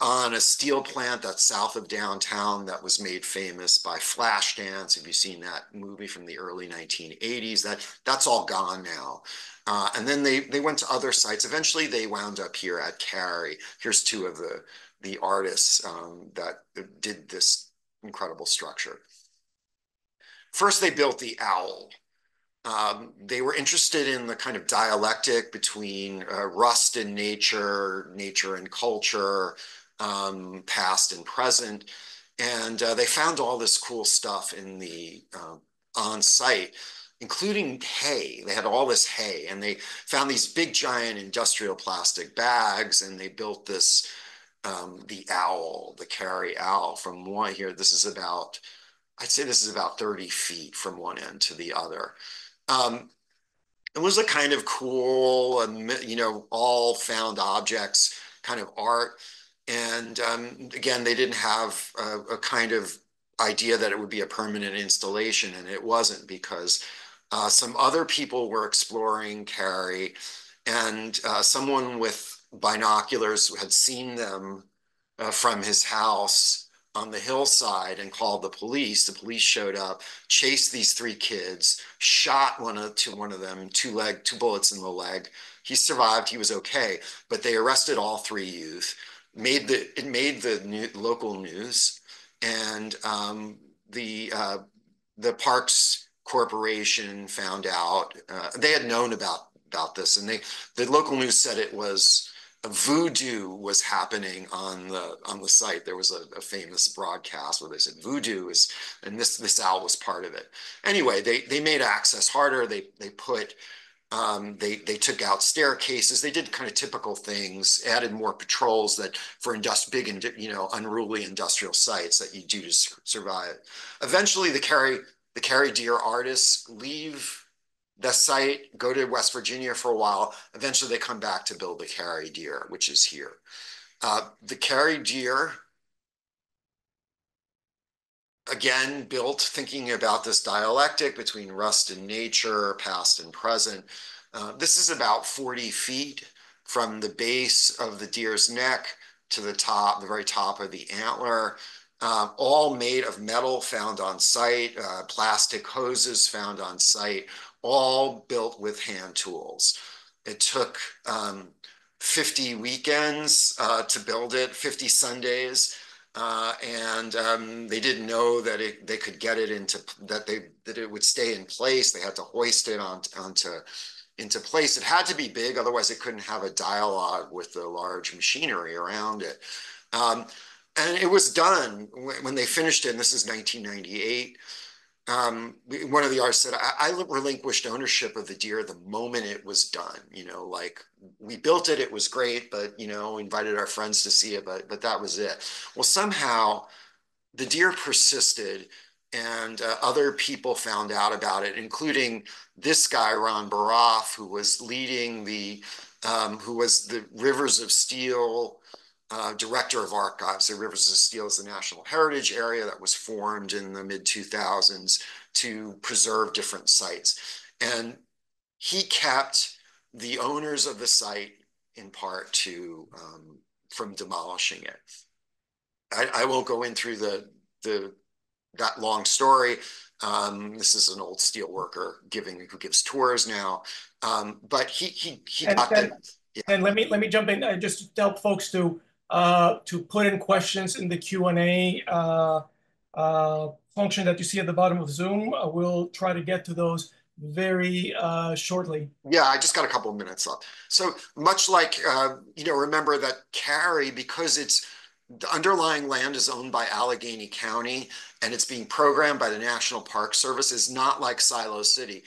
[SPEAKER 3] on a steel plant that's south of downtown that was made famous by Flashdance. Have you seen that movie from the early 1980s? That that's all gone now. Uh, and then they they went to other sites. Eventually, they wound up here at Carrie. Here's two of the the artists um, that did this incredible structure. First, they built the owl. Um, they were interested in the kind of dialectic between uh, rust and nature, nature and culture, um, past and present. And uh, they found all this cool stuff in the uh, on site, including hay. They had all this hay, and they found these big, giant industrial plastic bags, and they built this um, the owl, the Carrie owl from one here. This is about, I'd say this is about 30 feet from one end to the other. Um, it was a kind of cool, you know, all found objects kind of art. And um, again, they didn't have a, a, kind of idea that it would be a permanent installation, and it wasn't because uh, some other people were exploring Carrie, and uh, someone with binoculars had seen them uh, from his house on the hillside and called the police. The police showed up, chased these three kids, shot one of to one of them, two leg, two bullets in the leg. He survived. He was okay, but they arrested all three youth made the it made the new, local news, and um, the uh, the Parks Corporation found out. Uh, they had known about about this, and they the local news said it was voodoo was happening on the on the site. There was a, a, famous broadcast where they said voodoo is, and this this owl was part of it. Anyway, they they made access harder. They they put um, they they took out staircases. They did kind of typical things. Added more patrols that for industri- big, and you know, unruly industrial sites that you do to survive. Eventually, the Carrie the Carrie deer artists leave the site, go to West Virginia for a while. Eventually, they come back to build the Carrie deer, which is here. Uh, the Carrie deer again, built thinking about this dialectic between rust and nature, past and present. Uh, this is about 40 feet from the base of the deer's neck to the top, the very top of the antler. Um, all made of metal found on site, uh, plastic hoses found on site, all built with hand tools. It took um, 50 weekends uh, to build it, 50 Sundays. Uh, and um, they didn't know that it, they could get it into that they that it would stay in place. They had to hoist it on, onto into place. It had to be big, otherwise it couldn't have a dialogue with the large machinery around it. Um, and it was done when, when, they finished it. And this is 1998 um, one of the artists said, I, I, relinquished ownership of the deer the moment it was done. You know, like we built it, it was great, but you know, invited our friends to see it, but but that was it. Well, somehow the deer persisted, and uh, other people found out about it, including this guy Ron Baraff, who was leading the, um, who was the Rivers of Steel uh, director of archives. The Rivers of Steel is the National Heritage Area that was formed in the mid 2000s to preserve different sites. And he kept the owners of the site in part to um, from demolishing it. I, I, won't go in through the the that long story. Um, this is an old steel worker giving who gives tours now, um, but he he he
[SPEAKER 2] and, got and, the, yeah. and let me let me jump in uh, just to help folks to uh, to put in questions in the Q&A uh, uh, function that you see at the bottom of Zoom. We'll try to get to those very uh, shortly.
[SPEAKER 3] Yeah, I just got a couple of minutes left. So much like, uh, you know, remember that Carrie, because it's the underlying land is owned by Allegheny County and it's being programmed by the National Park Service is not like Silo City.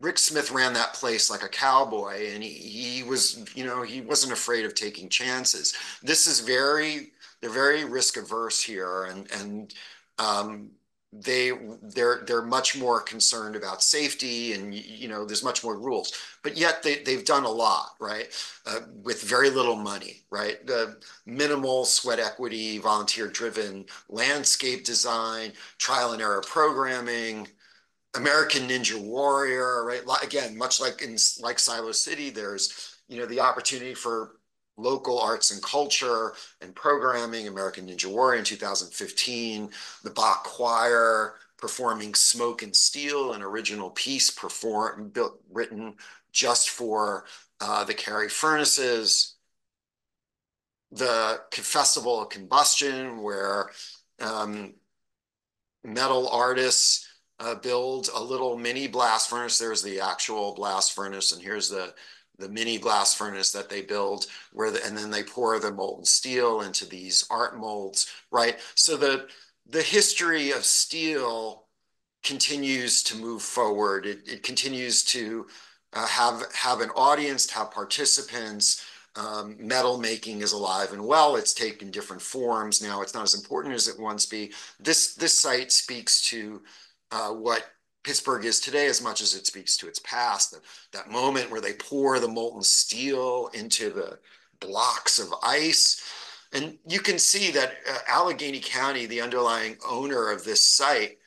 [SPEAKER 3] Rick Smith ran that place like a cowboy and he, he was, you know, he wasn't afraid of taking chances. This is very, they're very risk averse here and, and, um, they they're they're much more concerned about safety and you know there's much more rules. But yet they, they've done a lot right? Uh, with very little money right? The minimal sweat equity volunteer driven landscape design trial and error programming American Ninja Warrior, right? Again, much like in like Silo City, there's you know the opportunity for local arts and culture and programming. American Ninja Warrior in 2015, the Bach Choir performing "Smoke and Steel," an original piece performed built written just for uh, the Carrie furnaces. The Festival of Combustion, where um, metal artists uh, build a little mini blast furnace. There's the actual blast furnace, and here's the the mini blast furnace that they build where the, and then they pour the molten steel into these art molds, right? So the the history of steel continues to move forward. It, it continues to uh, have have an audience, to have participants. Um, metal making is alive and well. It's taken different forms now. It's not as important as it once be. This this site speaks to uh, what Pittsburgh is today as much as it speaks to its past. That, that moment where they pour the molten steel into the blocks of ice. And you can see that uh, Allegheny County, the underlying owner of this site,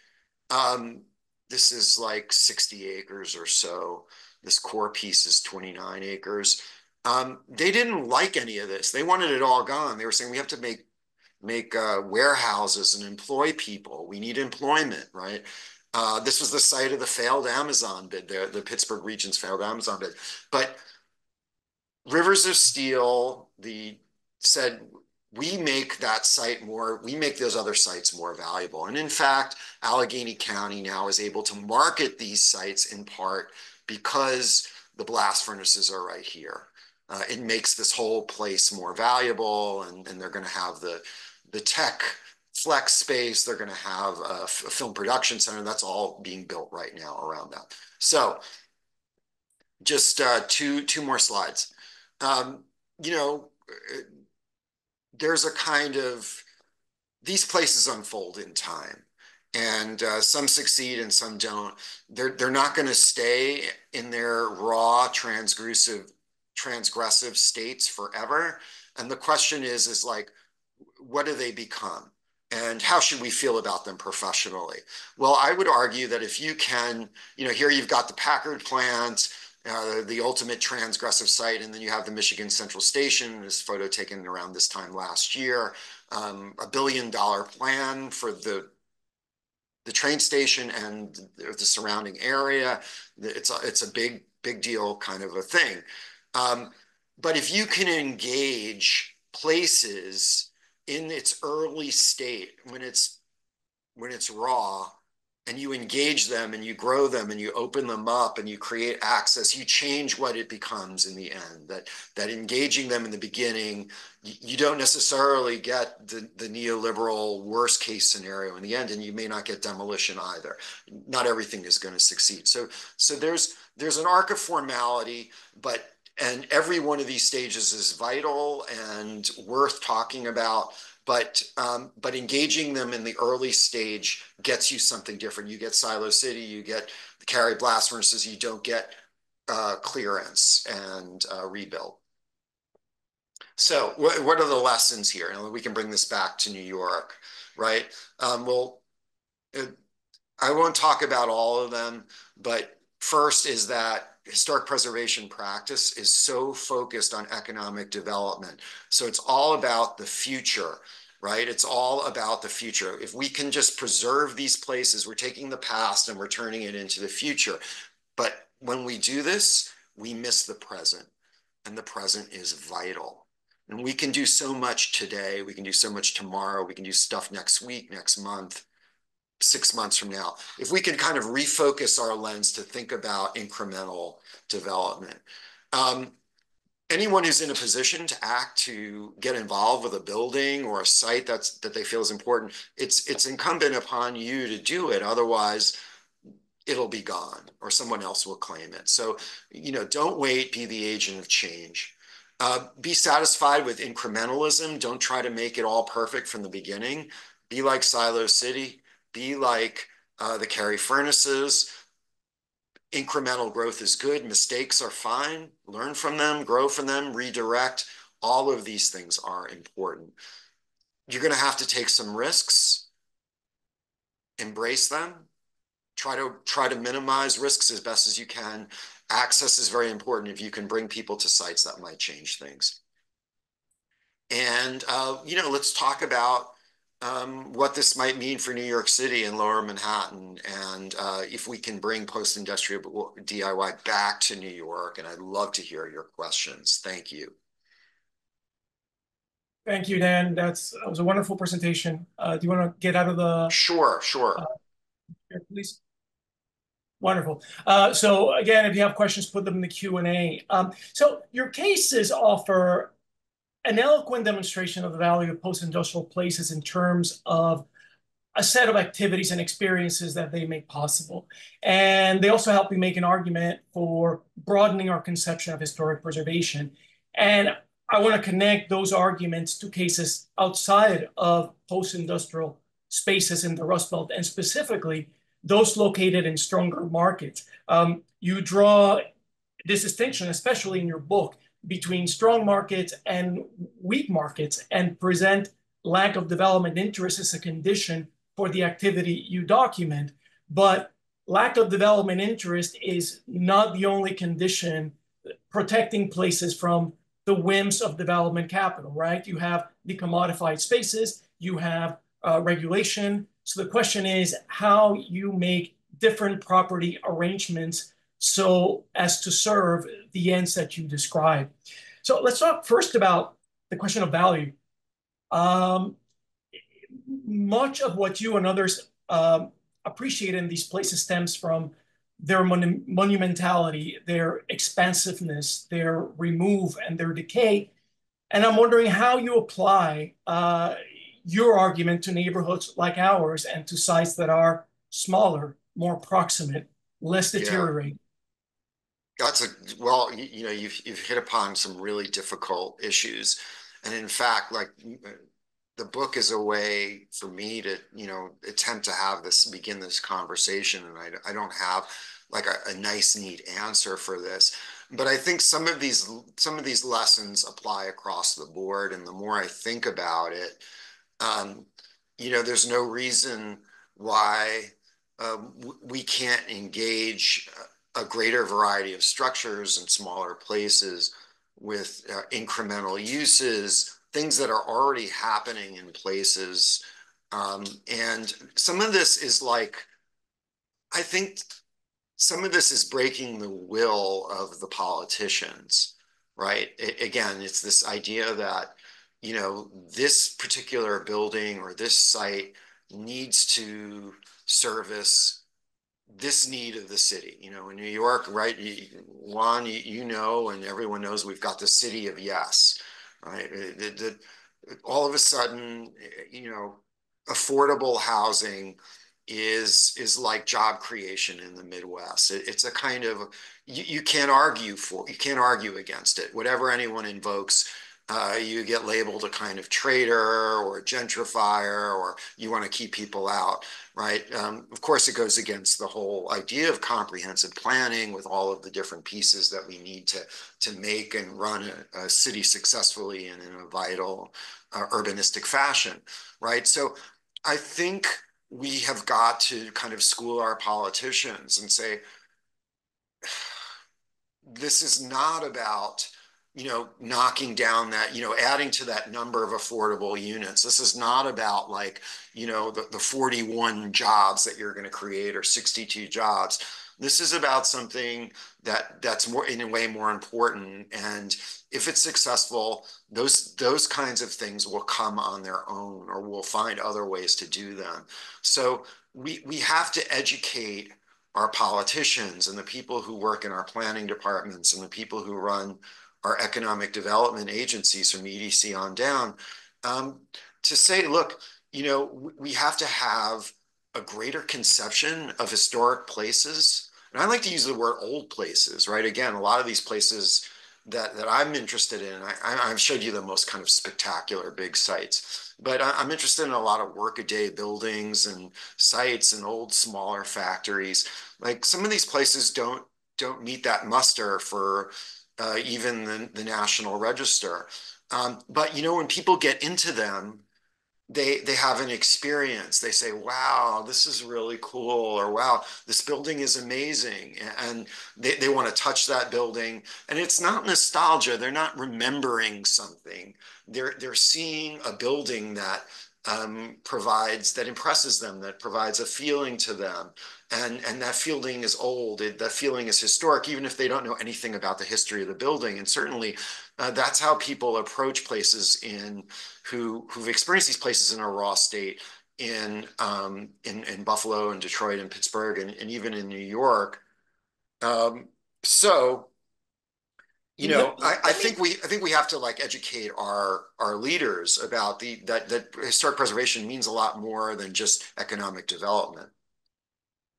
[SPEAKER 3] um, this is like 60 acres or so. This core piece is 29 acres. Um, they didn't like any of this. They wanted it all gone. They were saying we have to make make uh, warehouses and employ people. We need employment, right? Uh, this was the site of the failed Amazon bid, the, the Pittsburgh region's failed Amazon bid. But Rivers of Steel, the said we make that site more, we make those other sites more valuable. And in fact, Allegheny County now is able to market these sites in part because the blast furnaces are right here. Uh, it makes this whole place more valuable and, and they're going to have the, the tech flex space. They're going to have a, film production center. That's all being built right now around that. So just uh, two, two more slides. Um, you know, there's a kind of, these places unfold in time and uh, some succeed and some don't. They're, they're not going to stay in their raw transgressive, transgressive states forever. And the question is, is like, what do they become? and how should we feel about them professionally? Well, I would argue that if you can, you know, here you've got the Packard plant, uh, the ultimate transgressive site, and then you have the Michigan Central Station, this photo taken around this time last year, um, a billion dollar plan for the the train station and the surrounding area. It's a, it's a big, big deal kind of a thing. Um, but if you can engage places in its early state when it's when it's raw and you engage them and you grow them and you open them up and you create access you change what it becomes in the end. That that engaging them in the beginning you don't necessarily get the, the neoliberal worst case scenario in the end and you may not get demolition either. Not everything is going to succeed. So so there's there's an arc of formality but and every one of these stages is vital and worth talking about but um, but engaging them in the early stage gets you something different. You get Silo City, you get the Carrie blast furnaces, you don't get uh, clearance and uh, rebuild. So what, what are the lessons here? And we can bring this back to New York, right? Um, well, it, I won't talk about all of them, but first is that historic preservation practice is so focused on economic development. So it's all about the future, right? It's all about the future. If we can just preserve these places, we're taking the past and we're turning it into the future. But when we do this, we miss the present, and the present is vital. And we can do so much today. We can do so much tomorrow. We can do stuff next week, next month six months from now, if we can kind of refocus our lens to think about incremental development. Um, anyone who's in a position to act to get involved with a building or a site that's that they feel is important, it's it's incumbent upon you to do it. Otherwise, it'll be gone or someone else will claim it. So, you know, don't wait, be the agent of change. Uh, be satisfied with incrementalism. Don't try to make it all perfect from the beginning. Be like Silo City be like uh, the Carrie furnaces. Incremental growth is good. Mistakes are fine. Learn from them, grow from them, redirect. All of these things are important. You're going to have to take some risks, embrace them, try to try to minimize risks as best as you can. Access is very important if you can bring people to sites that might change things. And uh, you know, let's talk about um, what this might mean for New York City and Lower Manhattan, and uh, if we can bring post-industrial DIY back to New York. And I'd love to hear your questions. Thank you.
[SPEAKER 2] Thank you, Dan. That's that was a wonderful presentation. Uh, do you want to get out of the?
[SPEAKER 3] Sure, sure. Uh,
[SPEAKER 2] here, please. Wonderful. Uh, so again, if you have questions, put them in the Q and A. Um, so your cases offer an eloquent demonstration of the value of post-industrial places in terms of a set of activities and experiences that they make possible. And they also help me make an argument for broadening our conception of historic preservation. And I want to connect those arguments to cases outside of post-industrial spaces in the Rust Belt, and specifically those located in stronger markets. Um, you draw this distinction, especially in your book, between strong markets and weak markets and present lack of development interest as a condition for the activity you document. But lack of development interest is not the only condition protecting places from the whims of development capital, right? You have the commodified spaces, you have uh, regulation. So the question is how you make different property arrangements so as to serve the ends that you describe. So let's talk first about the question of value. Um, much of what you and others um, appreciate in these places stems from their mon monumentality, their expansiveness, their remove, and their decay. And I'm wondering how you apply uh, your argument to neighborhoods like ours and to sites that are smaller, more proximate, less deteriorated.
[SPEAKER 3] That's a well, you, you know, you've you've hit upon some really difficult issues, and in fact, like the book is a way for me to you know attempt to have this begin this conversation, and I I don't have like a, a nice neat answer for this, but I think some of these some of these lessons apply across the board, and the more I think about it, um, you know, there's no reason why um, we can't engage a greater variety of structures in smaller places with uh, incremental uses, things that are already happening in places. Um, and some of this is like, I think some of this is breaking the will of the politicians, right? Again, it's this idea that, you know, this particular building or this site needs to service this need of the city. You know, in New York, right? Juan, you, know, and everyone knows we've got the city of yes, right? The, all of a sudden, you know, affordable housing is is like job creation in the Midwest. It, it's a kind of you, you can't argue for you can't argue against it. Whatever anyone invokes uh, you get labeled a kind of traitor or a gentrifier, or you want to keep people out, right? Um, of course, it goes against the whole idea of comprehensive planning with all of the different pieces that we need to, to make and run a, a city successfully and in a vital uh, urbanistic fashion, right? So I think we have got to kind of school our politicians and say, this is not about you know, knocking down that, you know, adding to that number of affordable units. This is not about like, you know, the, the 41 jobs that you're going to create or 62 jobs. This is about something that that's more in a way more important. And if it's successful, those those kinds of things will come on their own or we'll find other ways to do them. So we we have to educate our politicians and the people who work in our planning departments and the people who run our economic development agencies from EDC on down, um, to say, look, you know, we have to have a greater conception of historic places. And I like to use the word old places, right? Again, a lot of these places that, that I'm interested in, I, I've showed you the most kind of spectacular big sites, but I, I'm interested in a lot of workaday buildings and sites and old smaller factories. Like some of these places don't don't meet that muster for uh, even the, the National Register. Um, but you know, when people get into them, they they have an experience. They say, "Wow, this is really cool," or "Wow, this building is amazing," and they they want to touch that building. And it's not nostalgia. They're not remembering something. They're they're seeing a building that um, provides that impresses them, that provides a feeling to them, and and that feeling is old. It, that feeling is historic, even if they don't know anything about the history of the building. And certainly, uh, that's how people approach places in who who've experienced these places in a raw state in um, in in Buffalo and Detroit and Pittsburgh and, and even in New York. Um, so you know I, I think we i think we have to like educate our our leaders about the that that historic preservation means a lot more than just economic development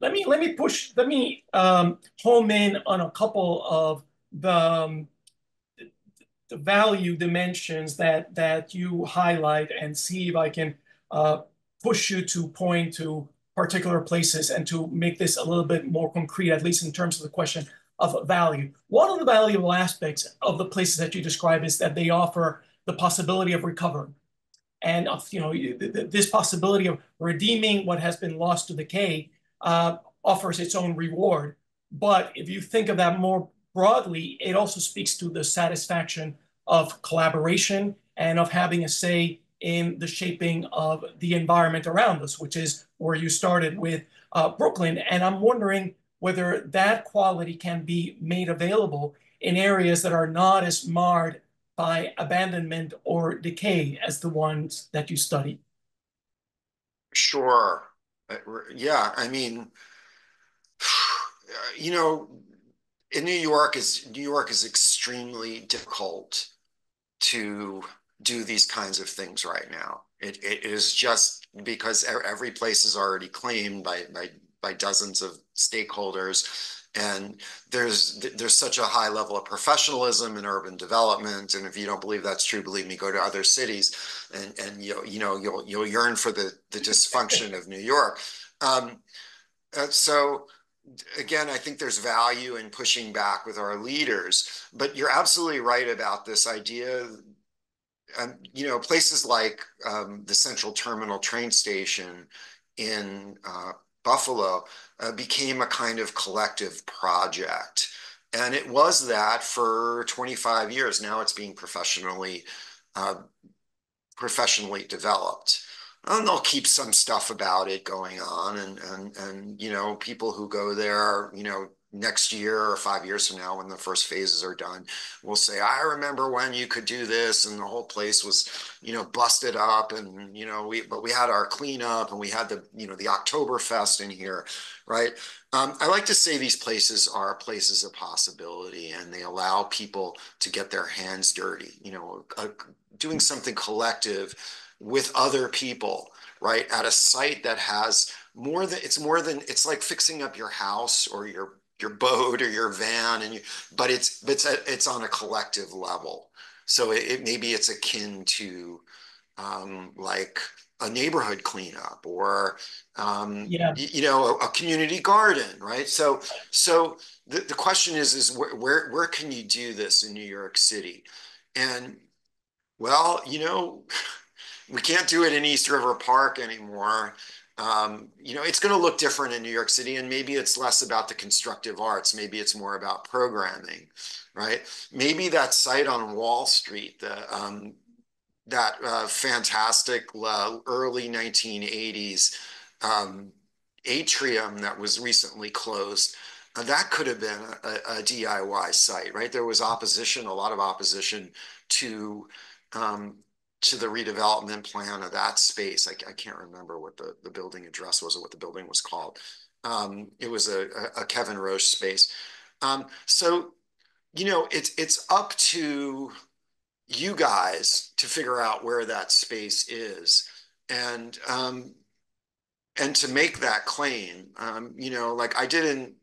[SPEAKER 2] let me let me push let me um, home in on a couple of the um, the value dimensions that that you highlight and see if i can uh, push you to point to particular places and to make this a little bit more concrete at least in terms of the question of value. One of the valuable aspects of the places that you describe is that they offer the possibility of recovery and of you know this possibility of redeeming what has been lost to decay uh, offers its own reward. But if you think of that more broadly, it also speaks to the satisfaction of collaboration and of having a say in the shaping of the environment around us, which is where you started with uh, Brooklyn. And I'm wondering whether that quality can be made available in areas that are not as marred by abandonment or decay as the ones that you study.
[SPEAKER 3] Sure. Uh, yeah, I mean, you know, in New York is New York is extremely difficult to do these kinds of things right now. It, it is just because every place is already claimed by by by dozens of stakeholders and there's there's such a high level of professionalism in urban development. And if you don't believe that's true believe me go to other cities and and you you know you'll you'll yearn for the the dysfunction of New York. Um, uh, so again I think there's value in pushing back with our leaders. But you're absolutely right about this idea. Um, you know, places like um, the Central Terminal train station in uh, Buffalo uh, became a kind of collective project. And it was that for 25 years. Now it's being professionally uh, professionally developed. And they'll keep some stuff about it going on. And, and, and, you know, people who go there, you know, next year or five years from now when the first phases are done we'll say i remember when you could do this and the whole place was you know busted up and you know we but we had our cleanup and we had the you know the oktoberfest in here right? Um, i like to say these places are places of possibility and they allow people to get their hands dirty you know uh, doing something collective with other people right at a site that has more than it's more than it's like fixing up your house or your your boat or your van and you but it's it's a, it's on a collective level. So it, it maybe it's akin to um, like a neighborhood cleanup or um, yeah. you, you know a, a, community garden right? So so the, the question is is where, where where can you do this in new york city? And well you know we can't do it in east river park anymore um, you know, it's going to look different in New York City, and maybe it's less about the constructive arts. Maybe it's more about programming, right? Maybe that site on Wall Street, the um, that uh, fantastic uh, early 1980s um, atrium that was recently closed. Uh, that could have been a, a, DIY site, right? There was opposition, a lot of opposition to um, to the redevelopment plan of that space. I, I can't remember what the, the building address was or what the building was called. Um, it was a, a, Kevin Roche space. Um, so, you know, it's it's up to you guys to figure out where that space is and um, and to make that claim. Um, you know, like I didn't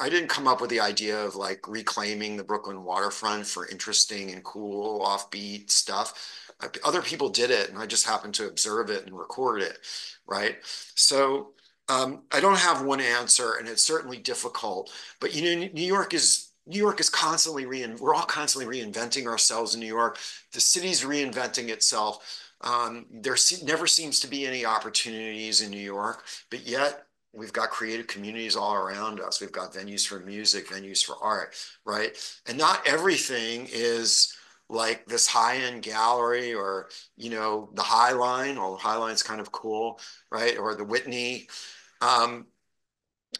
[SPEAKER 3] I didn't come up with the idea of like reclaiming the Brooklyn waterfront for interesting and cool offbeat stuff. Other people did it, and I just happened to observe it and record it, right? So um, I don't have one answer, and it's certainly difficult. But you know, New York is New York is constantly rein. We're all constantly reinventing ourselves in New York. The city's reinventing itself. Um, there se never seems to be any opportunities in New York, but yet We've got creative communities all around us. We've got venues for music, venues for art, right? And not everything is like this high-end gallery or, you know, the High Line, or the High Line's kind of cool, right? Or the Whitney. Um,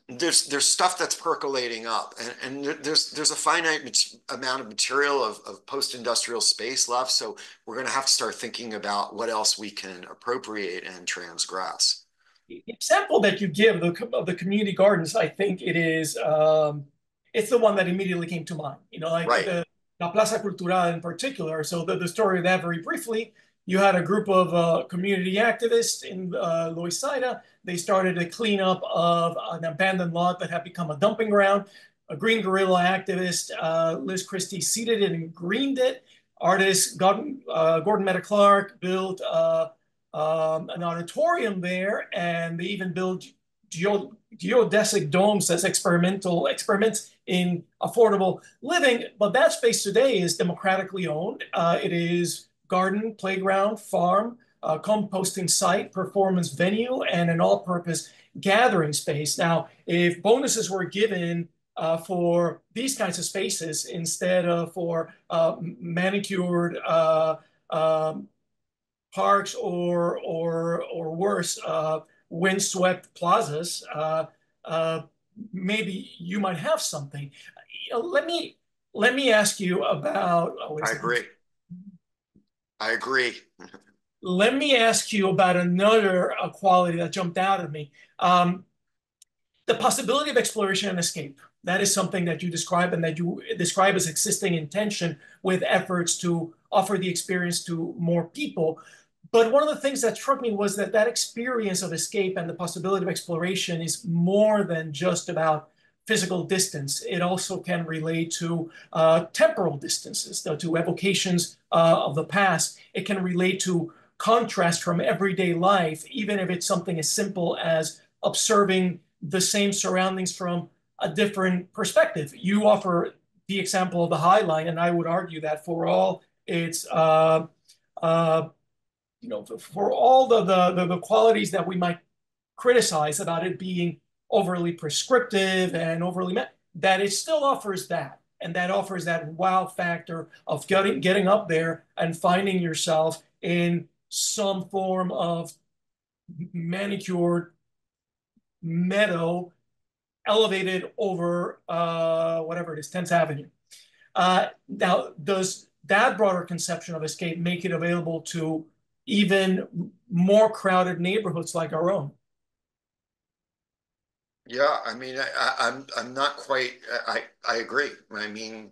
[SPEAKER 3] there's there's stuff that's percolating up and, and there's there's a finite amount of material of, of post-industrial space left so we're going to have to start thinking about what else we can appropriate and transgress the
[SPEAKER 2] example that you give the, of the community gardens, I think it is, um, it's the one that immediately came to mind. You know, like right. the, La Plaza Cultural in particular. So the, the story of that very briefly, you had a group of uh, community activists in uh, Loisaida. They started a cleanup of an abandoned lot that had become a dumping ground. A green guerrilla activist, uh, Liz Christy, seeded it and greened it. Artist Gordon, uh, Gordon Matta-Clark built uh, um, an auditorium there, and they even built geo geodesic domes as experimental experiments in affordable living. But that space today is democratically owned. Uh, it is garden, playground, farm, uh, composting site, performance venue, and an all-purpose gathering space. Now, if bonuses were given uh, for these kinds of spaces instead of for uh, manicured uh, um, parks or or or worse, uh, windswept plazas, maybe you might have something. let me let me ask you about.
[SPEAKER 3] Oh, I agree. I agree.
[SPEAKER 2] let me ask you about another uh, quality that jumped out at me. Um, the possibility of exploration and escape. That is something that you describe and that you describe as existing intention with efforts to offer the experience to more people. But one of the things that struck me was that that experience of escape and the possibility of exploration is more than just about physical distance. It also can relate to uh, temporal distances, to evocations uh, of the past. It can relate to contrast from everyday life, even if it's something as simple as observing the same surroundings from a different perspective. You offer the example of the High Line, and I would argue that for all its uh, uh, you know, for, all the, the, the qualities that we might criticize about it being overly prescriptive and overly that it still offers that. And that offers that wow factor of getting getting up there and finding yourself in some form of manicured meadow elevated over uh, whatever it is 10th avenue. Uh, now does that broader conception of escape make it available to even more crowded neighborhoods like our own
[SPEAKER 3] yeah, I mean, I, I'm I'm not quite. I I agree. I mean,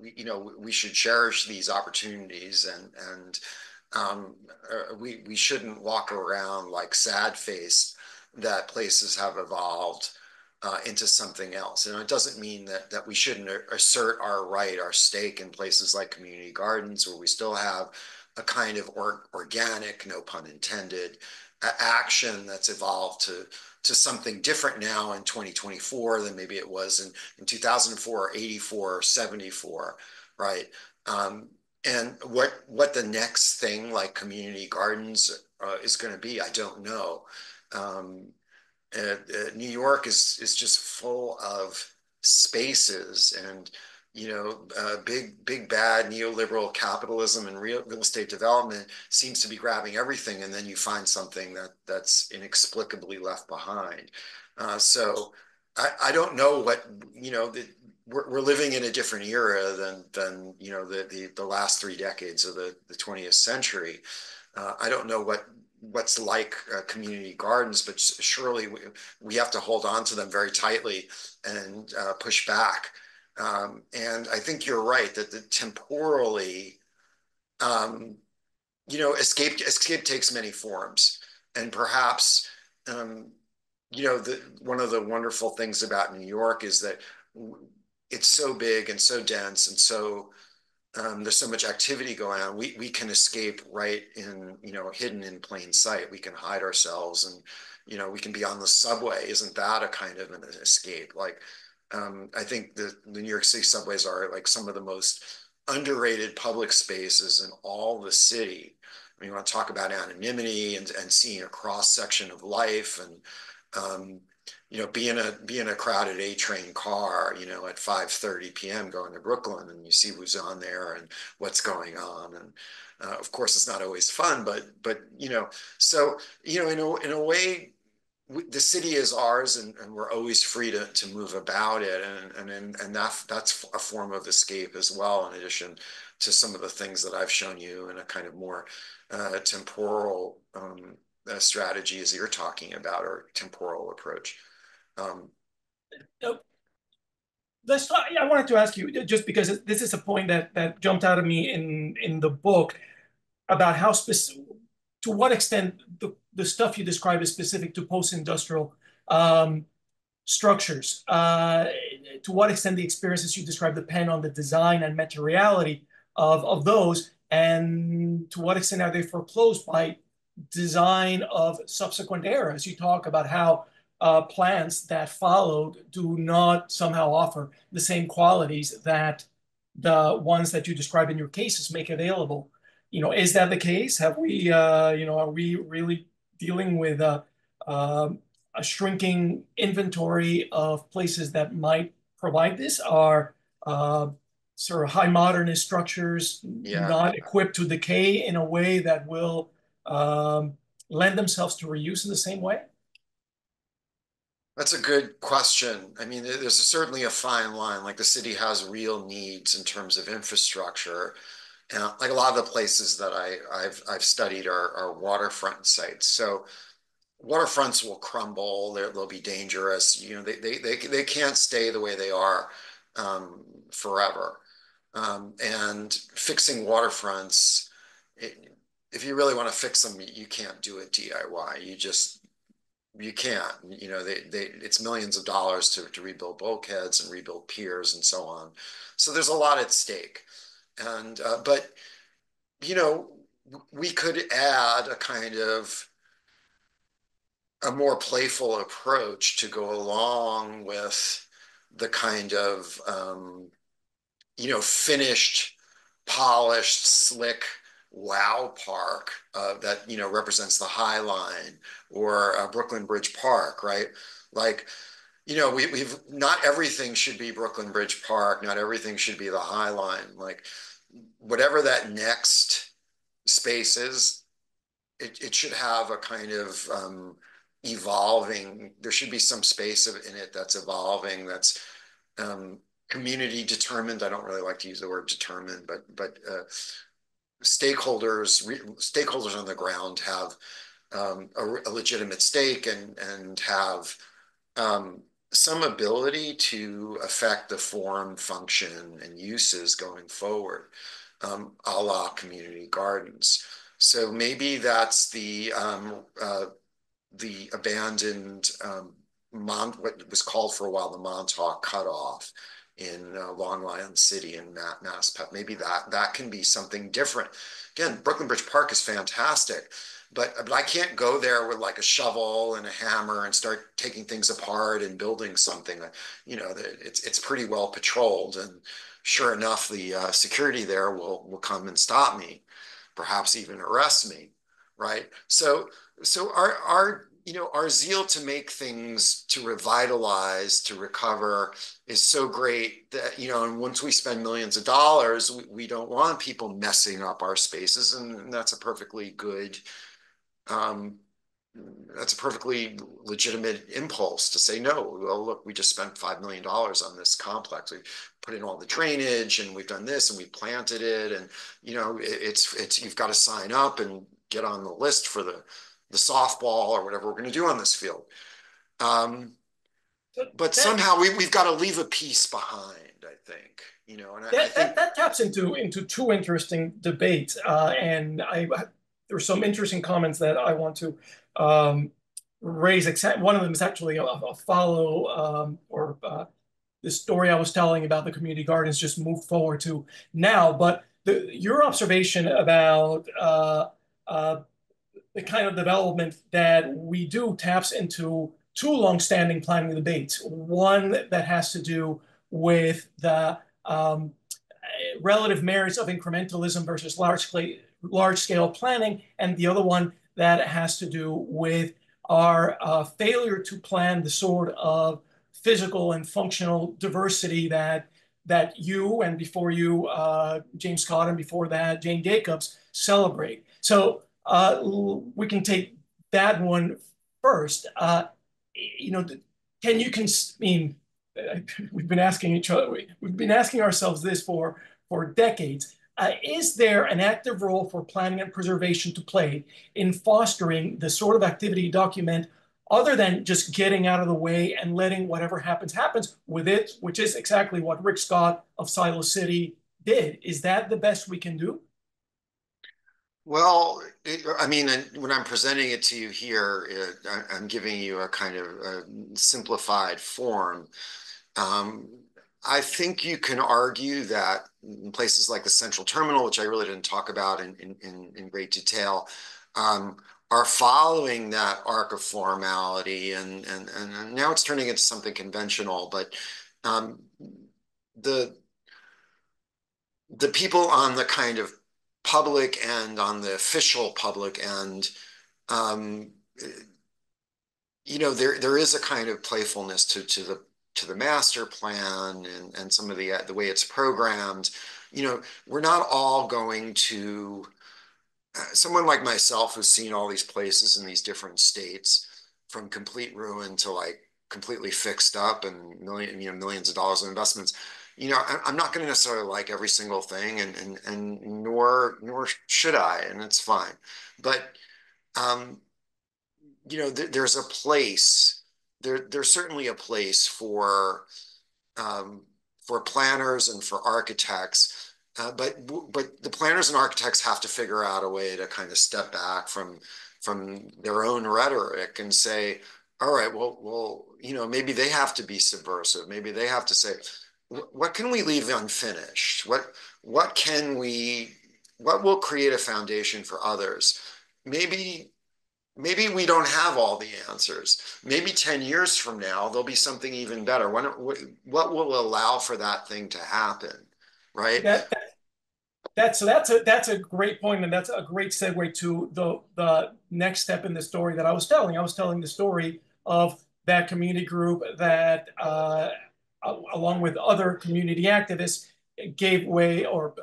[SPEAKER 3] we, you know, we should cherish these opportunities, and and um, uh, we we shouldn't walk around like sad face that places have evolved uh, into something else. And it doesn't mean that that we shouldn't assert our right, our stake in places like community gardens, where we still have a kind of or, organic, no pun intended, action that's evolved to to something different now in 2024 than maybe it was in, in 2004 or 84 or 74, right? Um, and what what the next thing like community gardens uh, is going to be, I don't know. Um, uh, uh, New York is is just full of spaces and you know, uh, big, big bad neoliberal capitalism and real, real estate development seems to be grabbing everything, and then you find something that that's inexplicably left behind. Uh, so I, I don't know what you know. The, we're, we're living in a different era than than you know the the, the last three decades of the the 20th century. Uh, I don't know what what's like uh, community gardens, but surely we, we have to hold on to them very tightly and uh, push back. Um, and I think you're right that the temporally, um, you know, escape escape takes many forms, and perhaps, um, you know, the one of the wonderful things about New York is that it's so big and so dense and so um, there's so much activity going on. We we can escape right in you know hidden in plain sight. We can hide ourselves and you know we can be on the subway. Isn't that a kind of an escape? Like um, I think the, the New York City subways are like some of the most underrated public spaces in all the city. I mean, you want to talk about anonymity and, and seeing a cross section of life and, um, you know, being a being a crowded A train car, you know, at 5:30 p.m. going to Brooklyn, and you see who's on there and what's going on, and uh, of course, it's not always fun, but but you know, so you know, in a in a way, the city is ours and, and, we're always free to, to move about it and and and that that's a form of escape as well in addition to some of the things that I've shown you in a kind of more uh, temporal um, uh, strategies you're talking about or temporal approach. Um,
[SPEAKER 2] let's talk, I wanted to ask you just because this is a point that that jumped out of me in in the book about how specific to what extent the, the stuff you describe is specific to post-industrial um, structures. Uh, to what extent the experiences you describe depend on the design and materiality of, of those, and to what extent are they foreclosed by design of subsequent eras? You talk about how uh, plants that followed do not somehow offer the same qualities that the ones that you describe in your cases make available you know, is that the case? Have we, uh, you know, are we really dealing with a, uh, a shrinking inventory of places that might provide this? Are uh, sort of high modernist structures yeah. not equipped to decay in a way that will um, lend themselves to reuse in the same way?
[SPEAKER 3] That's a good question. I mean, there's certainly a fine line. Like the city has real needs in terms of infrastructure and like a lot of the places that I, I've, I've studied are, are waterfront sites. So waterfronts will crumble, they'll be dangerous. You know, they, they, they, they can't stay the way they are um, forever. Um, and fixing waterfronts, it, if you really want to fix them, you can't do it DIY. You just you can't. You know, they they it's millions of dollars to to rebuild bulkheads and rebuild piers and so on. So there's a lot at stake and uh, but you know we could add a kind of a more playful approach to go along with the kind of um, you know finished polished slick wow park uh, that you know represents the High Line or uh, Brooklyn Bridge Park, right? Like, you know, we, we've not everything should be Brooklyn Bridge Park, not everything should be the High Line. Like, whatever that next space is, it, it should have a kind of um, evolving. There should be some space in it that's evolving. That's um, community determined. I don't really like to use the word determined, but but uh, stakeholders stakeholders on the ground have um, a, a, legitimate stake and and have um, some ability to affect the form, function, and uses going forward, um, a la community gardens. So maybe that's the um, uh, the abandoned um, Mont, what was called for a while the Montauk cutoff in uh, Long Island City and Mass Maybe that that can be something different. Again, Brooklyn Bridge Park is fantastic, but but I can't go there with like a shovel and a hammer and start taking things apart and building something. You know, it's it's pretty well patrolled, and sure enough, the uh, security there will will come and stop me, perhaps even arrest me, right? So so our our you know, our zeal to make things, to revitalize, to recover is so great that, you know, and once we spend millions of dollars, we, we don't want people messing up our spaces. And, and that's a perfectly good, that's a perfectly legitimate impulse to say, no, well, look, we just spent $5 million on this complex. We put in all the drainage and we've done this and we planted it. And, you know, it, it's, it's, you've got to sign up and get on the list for the, the softball or whatever we're going to do on this field. Um, but, but that, somehow we, we've got to leave a piece behind, I think. You know, and
[SPEAKER 2] that, I,
[SPEAKER 3] I think...
[SPEAKER 2] that, that, taps into into two interesting debates, uh, and I there are some interesting comments that I want to um, raise. One of them is actually a, a follow um, or uh, the story I was telling about the community gardens just moved forward to now. But the, your observation about uh, uh the kind of development that we do taps into two long-standing planning debates. One that has to do with the um, relative merits of incrementalism versus large-scale large scale planning, and the other one that has to do with our uh, failure to plan the sort of physical and functional diversity that that you and before you, uh, James Scott, and before that, Jane Jacobs celebrate. So uh, we can take that one first. Uh, you know, can you, cons- I mean, we've been asking each other, we've been asking ourselves this for, for decades. Uh, is there an active role for planning and preservation to play in fostering the sort of activity document other than just getting out of the way and letting whatever happens happens with it, which is exactly what Rick Scott of Silo City did. Is that the best we can do?
[SPEAKER 3] Well, it, I mean, when I'm presenting it to you here, it, I, am giving you a kind of a simplified form. Um, I think you can argue that in places like the central terminal, which I really didn't talk about in, in, in great detail, um, are following that arc of formality. And, and, and now it's turning into something conventional, but um, the, the people on the kind of public and on the official public end, um, you know, there there is a kind of playfulness to to the to the master plan and and some of the the way it's programmed. You know, we're not all going to. Uh, someone like myself who's seen all these places in these different states, from complete ruin to like completely fixed up and million you know millions of dollars of investments you know, I'm not going to necessarily like every single thing, and and and nor nor should I, and it's fine. But um, you know, th there's a place. There there's certainly a place for um, for planners and for architects. Uh, but but the planners and architects have to figure out a way to kind of step back from from their own rhetoric and say, all right, well, well, you know, maybe they have to be subversive. Maybe they have to say, what can we leave unfinished? What what can we what will create a foundation for others? Maybe maybe we don't have all the answers. Maybe 10 years from now there'll be something even better. When, what will allow for that thing to happen? Right?
[SPEAKER 2] That, that's so that's a that's a great point, and that's a great segue to the the next step in the story that I was telling. I was telling the story of that community group that, uh, along with other community activists, gave way or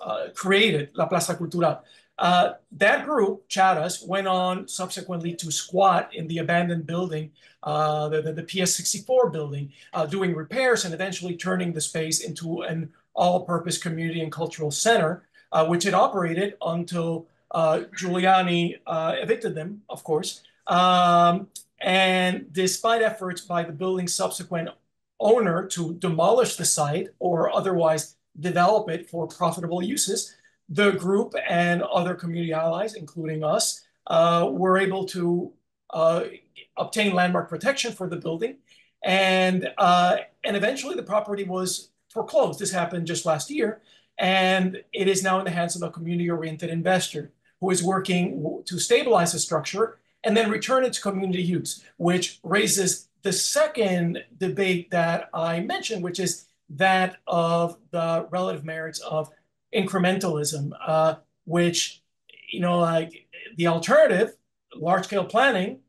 [SPEAKER 2] uh, created La Plaza Cultural. Uh, that group, Charas, went on subsequently to squat in the abandoned building, uh, the, the, the, PS64 building, uh, doing repairs and eventually turning the space into an all-purpose community and cultural center, uh, which it operated until uh, Giuliani uh, evicted them, of course. Um, and despite efforts by the building's subsequent owner to demolish the site or otherwise develop it for profitable uses, the group and other community allies, including us, uh, were able to uh, obtain landmark protection for the building. And, uh, and eventually the property was foreclosed. This happened just last year. And it is now in the hands of a community-oriented investor who is working to stabilize the structure and then return it to community use, which raises the second debate that I mentioned, which is that of the relative merits of incrementalism, uh, which, you know, like the alternative, large scale planning,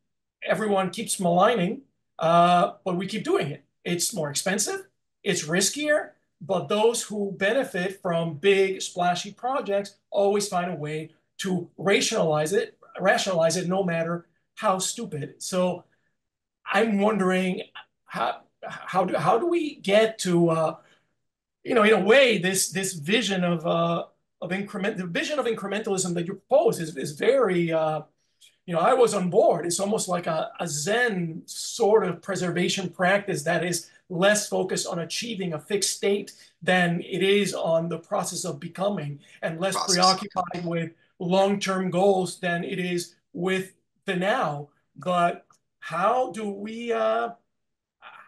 [SPEAKER 2] everyone keeps maligning, uh, but we keep doing it. It's more expensive, it's riskier, but those who benefit from big splashy projects always find a way to rationalize it, rationalize it no matter how stupid. So I'm wondering how how do how do we get to uh, you know in a way this this vision of uh, of increment the vision of incrementalism that you propose is is very uh, you know I was on board. It's almost like a, a Zen sort of preservation practice that is less focused on achieving a fixed state than it is on the process of becoming and less process. preoccupied with long-term goals than it is with the now. But how do we uh,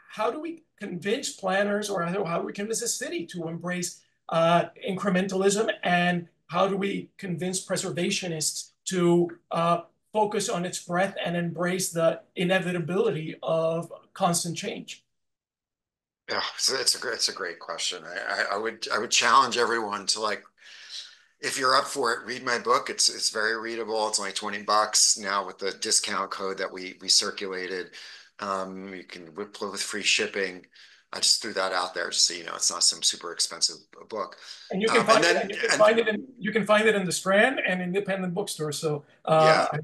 [SPEAKER 2] how do we convince planners or how do we convince the city to embrace uh, incrementalism and how do we convince preservationists to uh, focus on its breadth and embrace the inevitability of constant change?
[SPEAKER 3] Yeah, it's a great, it's a great question. I, I, I would, I would challenge everyone to like, if you're up for it, read my book. It's, it's very readable. It's only 20 bucks now with the discount code that we, we circulated. Um, you can with, with free shipping. I just threw that out there just so you know it's not some super expensive book.
[SPEAKER 2] And you can um, find then, it. You can and, find it in you can find it in the Strand and independent bookstores. So uh,
[SPEAKER 3] yeah,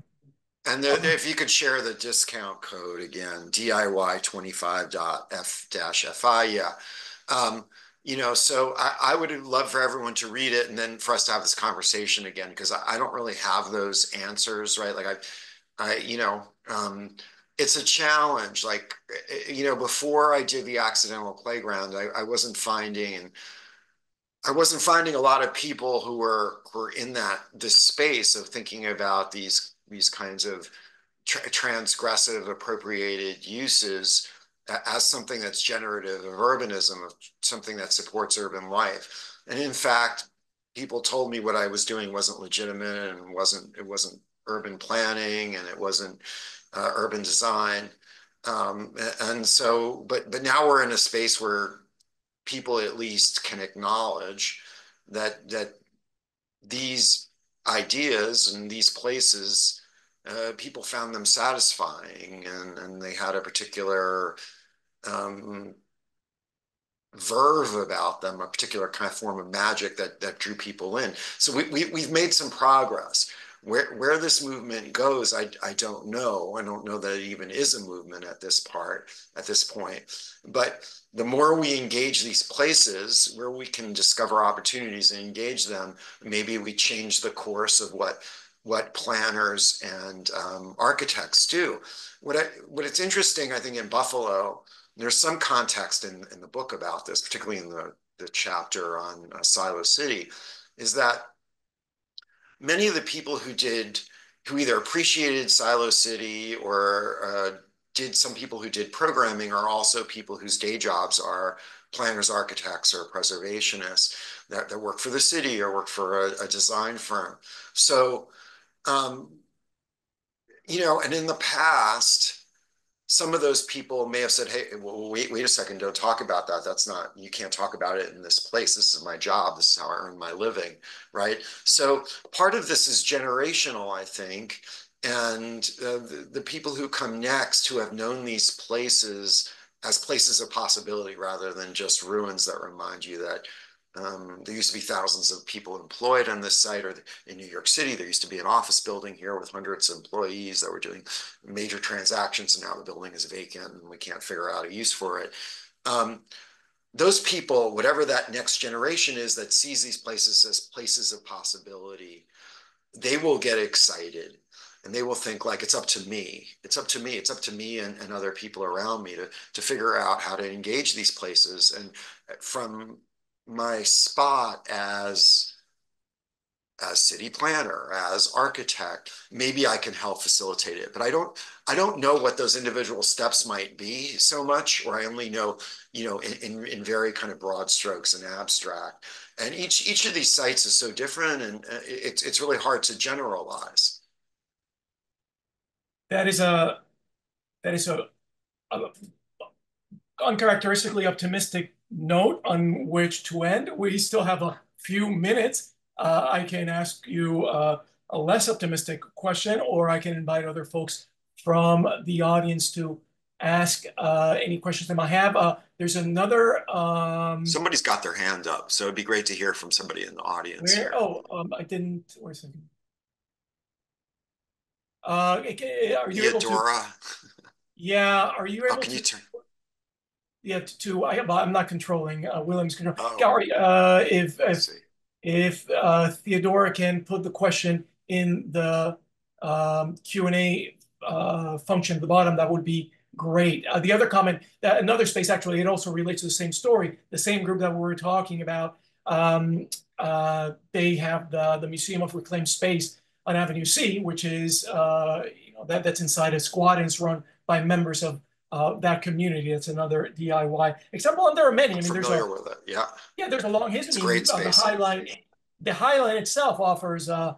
[SPEAKER 3] and the, if you could share the discount code again, DIY25.f-fi, yeah. Um, you know, so I, I, would love for everyone to read it and then for us to have this conversation again, because I, I, don't really have those answers, right? Like I, I, you know, um, it's a challenge. Like, eh, you know, before I did the accidental playground, I, I wasn't finding I wasn't finding a lot of people who were were in that this space of thinking about these these kinds of tra transgressive appropriated uses as something that's generative of urbanism, of something that supports urban life. And in fact, people told me what I was doing wasn't legitimate and wasn't it wasn't urban planning and it wasn't uh, urban design. Um, and so, but but now we're in a space where people at least can acknowledge that that these ideas and these places uh, people found them satisfying and, and they had a particular um, verve about them, a particular kind of form of magic that, that drew people in. So we, we, we've made some progress. Where, where this movement goes, I, I don't know. I don't know that it even is a movement at this part, at this point. But the more we engage these places where we can discover opportunities and engage them, maybe we change the course of what what planners and um, architects do. What, I, what it's interesting, I think, in Buffalo, there's some context in, in the book about this, particularly in the, the chapter on uh, Silo City, is that many of the people who did, who either appreciated Silo City or uh, did some people who did programming are also people whose day jobs are planners, architects, or preservationists that, that work for the city or work for a, a design firm. So um, you know, and in the past, some of those people may have said, hey, wait, wait a second, don't talk about that. That's not, you can't talk about it in this place. This is my job. This is how I earn my living, right? So part of this is generational, I think. And uh, the, the people who come next who have known these places as places of possibility rather than just ruins that remind you that um, there used to be thousands of people employed on this site, or in New York City, there used to be an office building here with hundreds of employees that were doing major transactions, and now the building is vacant and we can't figure out a use for it. Um, those people, whatever that next generation is that sees these places as places of possibility, they will get excited and they will think like it's up to me. It's up to me. It's up to me and, and other people around me to, to figure out how to engage these places. And from my spot as as city planner as architect. Maybe i can help facilitate it but i don't i don't know what those individual steps might be so much or i only know you know in, in, in very kind of broad strokes and abstract. And each each of these sites is so different and uh, it's it's really hard to generalize.
[SPEAKER 2] That is a that is a, a uncharacteristically optimistic note on which to end. We still have a few minutes. Uh, I can ask you uh, a less optimistic question, or I can invite other folks from the audience to ask uh, any questions they might have. Uh, there's another. Um,
[SPEAKER 3] Somebody's got their hand up, so it'd be great to hear from somebody in the audience.
[SPEAKER 2] Where, oh, um, I didn't. Wait a second. Uh, are you able to? Yeah, are you able oh,
[SPEAKER 3] can to? You turn?
[SPEAKER 2] Yeah, to I, I'm not controlling. Uh, William's control. Oh. Gary, uh, if if, if uh, Theodora can put the question in the um, Q and A uh, function at the bottom, that would be great. Uh, the other comment, that another space actually, it also relates to the same story. The same group that we were talking about, um, uh, they have the the Museum of Reclaimed Space on Avenue C, which is uh, you know that that's inside a squad and it's run by members of uh, that community. That's another DIY example, and there are many.
[SPEAKER 3] I mean,
[SPEAKER 2] there's
[SPEAKER 3] a, with it. Yeah,
[SPEAKER 2] yeah. There's a long history. Great uh, the Highline, the Highline itself offers uh,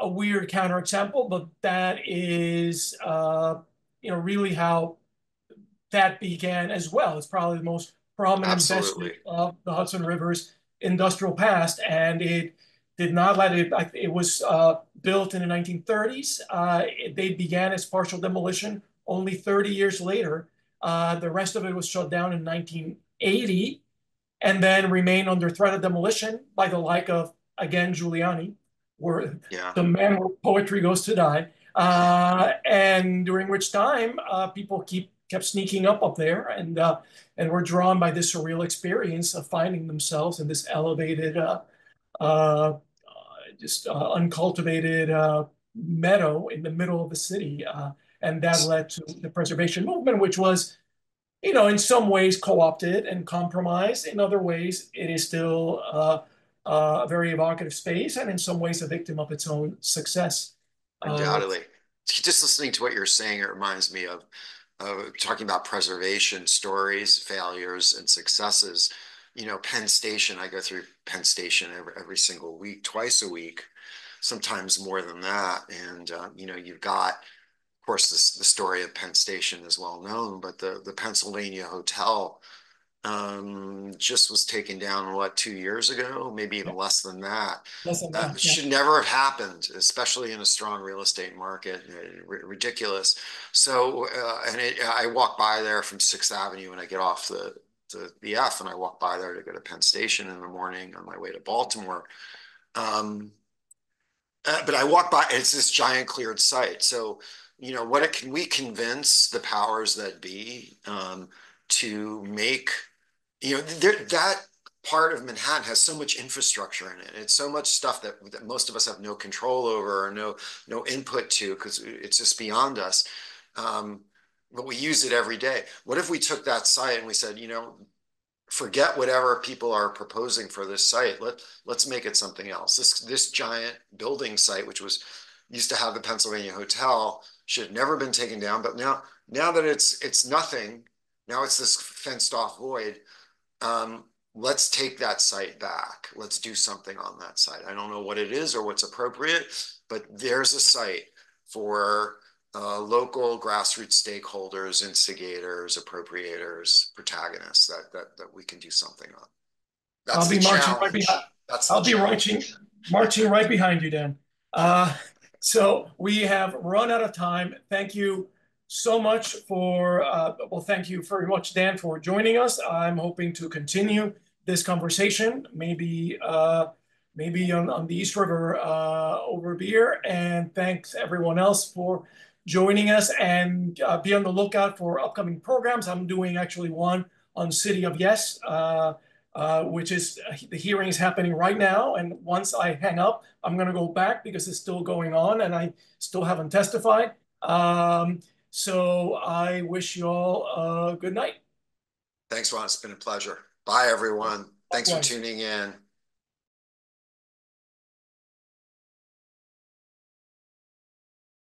[SPEAKER 2] a weird counterexample, but that is, uh, you know, really how that began as well. It's probably the most prominent investment of the Hudson River's industrial past, and it did not let it. It was uh, built in the 1930s. Uh, it, they began as partial demolition only 30 years later. Uh, the rest of it was shut down in 1980 and then remained under threat of demolition by the like of, again, Giuliani, where yeah. the man where poetry goes to die. Uh, and during which time uh, people keep kept sneaking up up there and uh, and were drawn by this surreal experience of finding themselves in this elevated, uh, uh, just uncultivated meadow in the middle of the city. And that led to the preservation movement, which was, you know, in some ways co-opted and compromised. In other ways, it is still uh, uh, a very evocative space and in some ways a victim of its own success.
[SPEAKER 3] Undoubtedly. Uh, Just listening to what you're saying, it reminds me of uh, talking about preservation stories, failures, and successes. You know, Penn Station, I go through Penn Station every, every single week, twice a week, sometimes more than that. And, uh, you know, you've got course, this, the story of Penn Station is well known, but the, the Pennsylvania Hotel um, just was taken down, what, two years ago, maybe even less than that.
[SPEAKER 2] Less than that,
[SPEAKER 3] yeah. should never have happened, especially in a strong real estate market. Uh, R ridiculous. So, uh, and it, I walk by there from Sixth Avenue and I get off the, the, the F and I walk by there to go to Penn Station in the morning on my way to Baltimore. Um, uh, but I walk by, it's this giant cleared site. So you know, what can we convince the powers that be um, to make, you know, there, that part of Manhattan has so much infrastructure in it. It's so much stuff that, that most of us have no control over or no no input to because it's just beyond us. Um, but we use it every day. What if we took that site and we said, you know, forget whatever people are proposing for this site. Let let's make it something else. This this giant building site, which was used to have the Pennsylvania Hotel, should have never been taken down. But now, now that it's it's nothing, now it's this fenced off void. Um, let's take that site back. Let's do something on that site. I don't know what it is or what's appropriate, but there's a site for uh, local grassroots stakeholders, instigators, appropriators, protagonists that that that we can do something on.
[SPEAKER 2] That's I'll be marching challenge. right behind. That's I'll be marching marching right behind you, Dan. Uh, so we have run out of time. Thank you so much for uh, well, thank you very much, Dan, for joining us. I'm hoping to continue this conversation, maybe uh, maybe on, on the East River uh, over beer. And thanks everyone else for joining us and uh, be on the lookout for upcoming programs. I'm doing actually one on City of Yes, uh, uh, which is uh, the hearing is happening right now. And once I hang up, I'm going to go back because it's still going on and I still haven't testified. Um, so I wish you all a good night.
[SPEAKER 3] Thanks, Juan. It's been a pleasure. Bye, everyone. Thanks for tuning in.